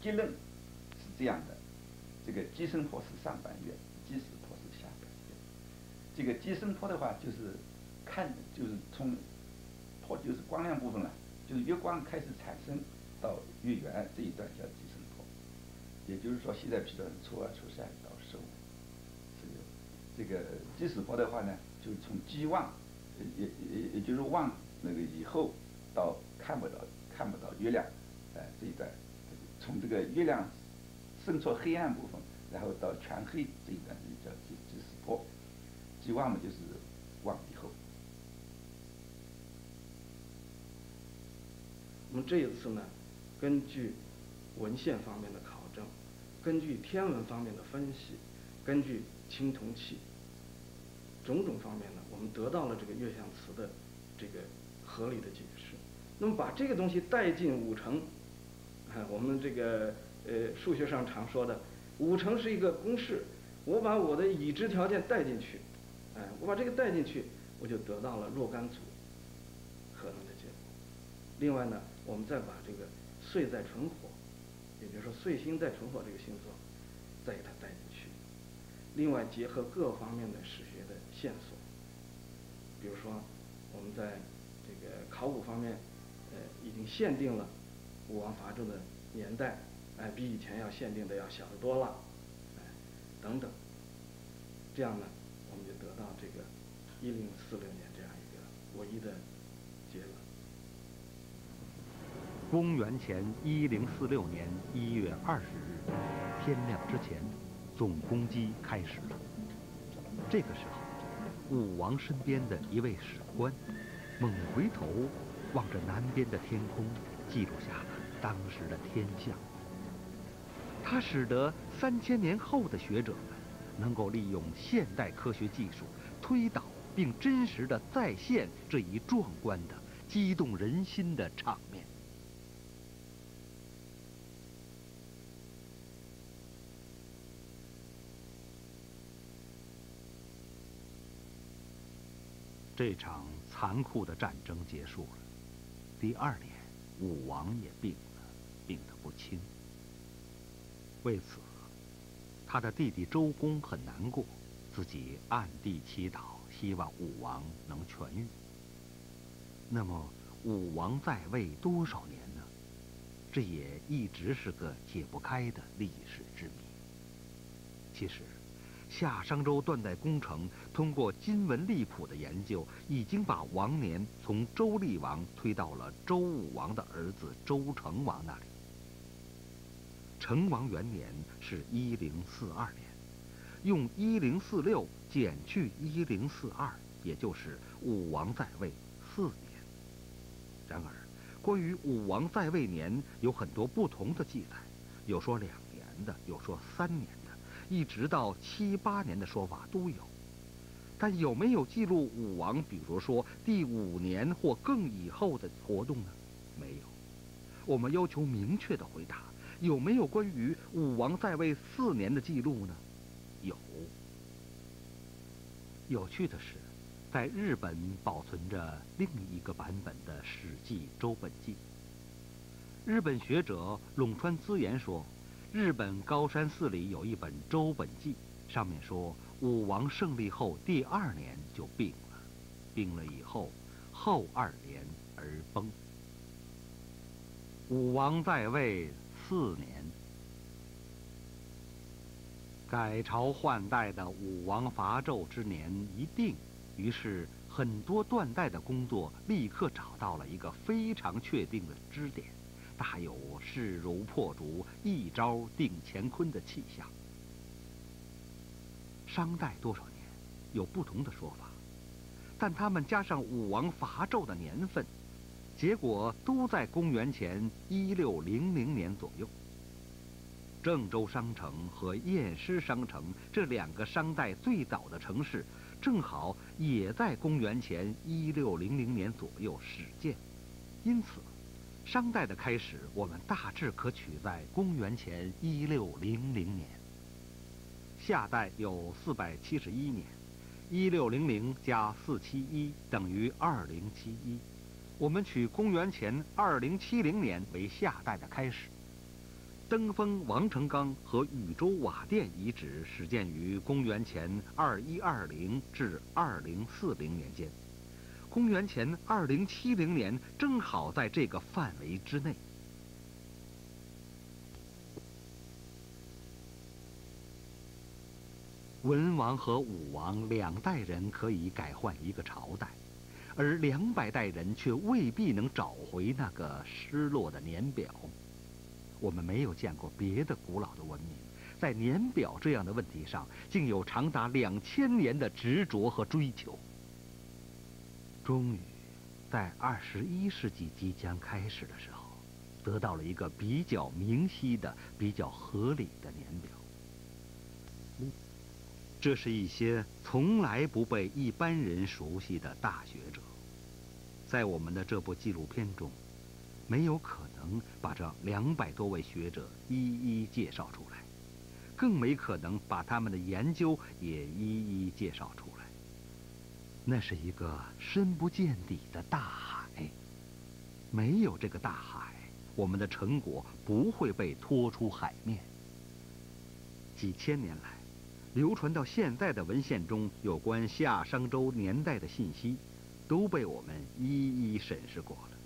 结论是这样的，这个基升坡是上半月，基石坡是下半月。这个基升坡的话，就是看就是从坡就是光亮部分了，就是月光开始产生到月圆这一段叫基升坡。也就是说，现在批的初二、初三到十五、十六。这个基石坡的话呢，就从基望，也也也就是望那个以后到看不到看不到月亮，哎这一段，从这个月亮。深出黑暗部分，然后到全黑这一段就叫基基石坡，基望嘛就是望以后。我们这一次呢，根据文献方面的考证，根据天文方面的分析，根据青铜器种种方面呢，我们得到了这个月相词的这个合理的解释。那么把这个东西带进五成，啊，我们这个。呃，数学上常说的五乘是一个公式，我把我的已知条件带进去，哎，我把这个带进去，我就得到了若干组可能的结果。另外呢，我们再把这个岁在纯火，也就是说岁星在纯火这个星座，再给它带进去。另外结合各方面的史学的线索，比如说我们在这个考古方面，呃，已经限定了武王伐纣的年代。哎，比以前要限定的要小得多了，哎，等等，这样呢，我们就得到这个一零四六年这样一个唯一的结论。公元前一零四六年一月二十日，天亮之前，总攻击开始了。这个时候，武王身边的一位史官猛回头望着南边的天空，记录下了当时的天象。它使得三千年后的学者们能够利用现代科学技术推导并真实的再现这一壮观的、激动人心的场面。这场残酷的战争结束了。第二年，武王也病了，病得不轻。为此，他的弟弟周公很难过，自己暗地祈祷，希望武王能痊愈。那么，武王在位多少年呢？这也一直是个解不开的历史之谜。其实，夏商周断代工程通过金文历谱的研究，已经把王年从周厉王推到了周武王的儿子周成王那里。成王元年是一零四二年，用一零四六减去一零四二，也就是武王在位四年。然而，关于武王在位年有很多不同的记载，有说两年的，有说三年的，一直到七八年的说法都有。但有没有记录武王，比如说第五年或更以后的活动呢？没有。我们要求明确的回答。有没有关于武王在位四年的记录呢？有。有趣的是，在日本保存着另一个版本的《史记·周本纪》。日本学者陇川资言说，日本高山寺里有一本《周本纪》，上面说武王胜利后第二年就病了，病了以后后二年而崩。武王在位。四年，改朝换代的武王伐纣之年一定，于是很多断代的工作立刻找到了一个非常确定的支点，大有势如破竹、一招定乾坤的气象。商代多少年，有不同的说法，但他们加上武王伐纣的年份。结果都在公元前一六零零年左右。郑州商城和偃师商城这两个商代最早的城市，正好也在公元前一六零零年左右始建，因此，商代的开始我们大致可取在公元前一六零零年。夏代有四百七十一年，一六零零加四七一等于二零七一。我们取公元前二零七零年为夏代的开始，登封王成岗和禹州瓦店遗址始建于公元前二一二零至二零四零年间，公元前二零七零年正好在这个范围之内。文王和武王两代人可以改换一个朝代，而两百代人却未必能找回那个失落的年表。我们没有见过别的古老的文明，在年表这样的问题上，竟有长达两千年的执着和追求。终于，在二十一世纪即将开始的时候，得到了一个比较明晰的、比较合理的年表。这是一些从来不被一般人熟悉的大学者，在我们的这部纪录片中，没有可能把这两百多位学者一一介绍出来，更没可能把他们的研究也一一介绍出来。那是一个深不见底的大海，没有这个大海，我们的成果不会被拖出海面。几千年来。流传到现在的文献中有关夏商周年代的信息，都被我们一一审视过了。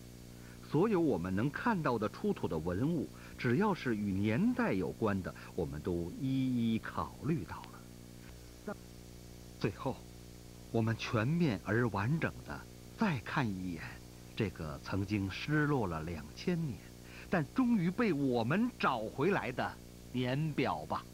所有我们能看到的出土的文物，只要是与年代有关的，我们都一一考虑到了。最后，我们全面而完整的再看一眼这个曾经失落了两千年，但终于被我们找回来的年表吧。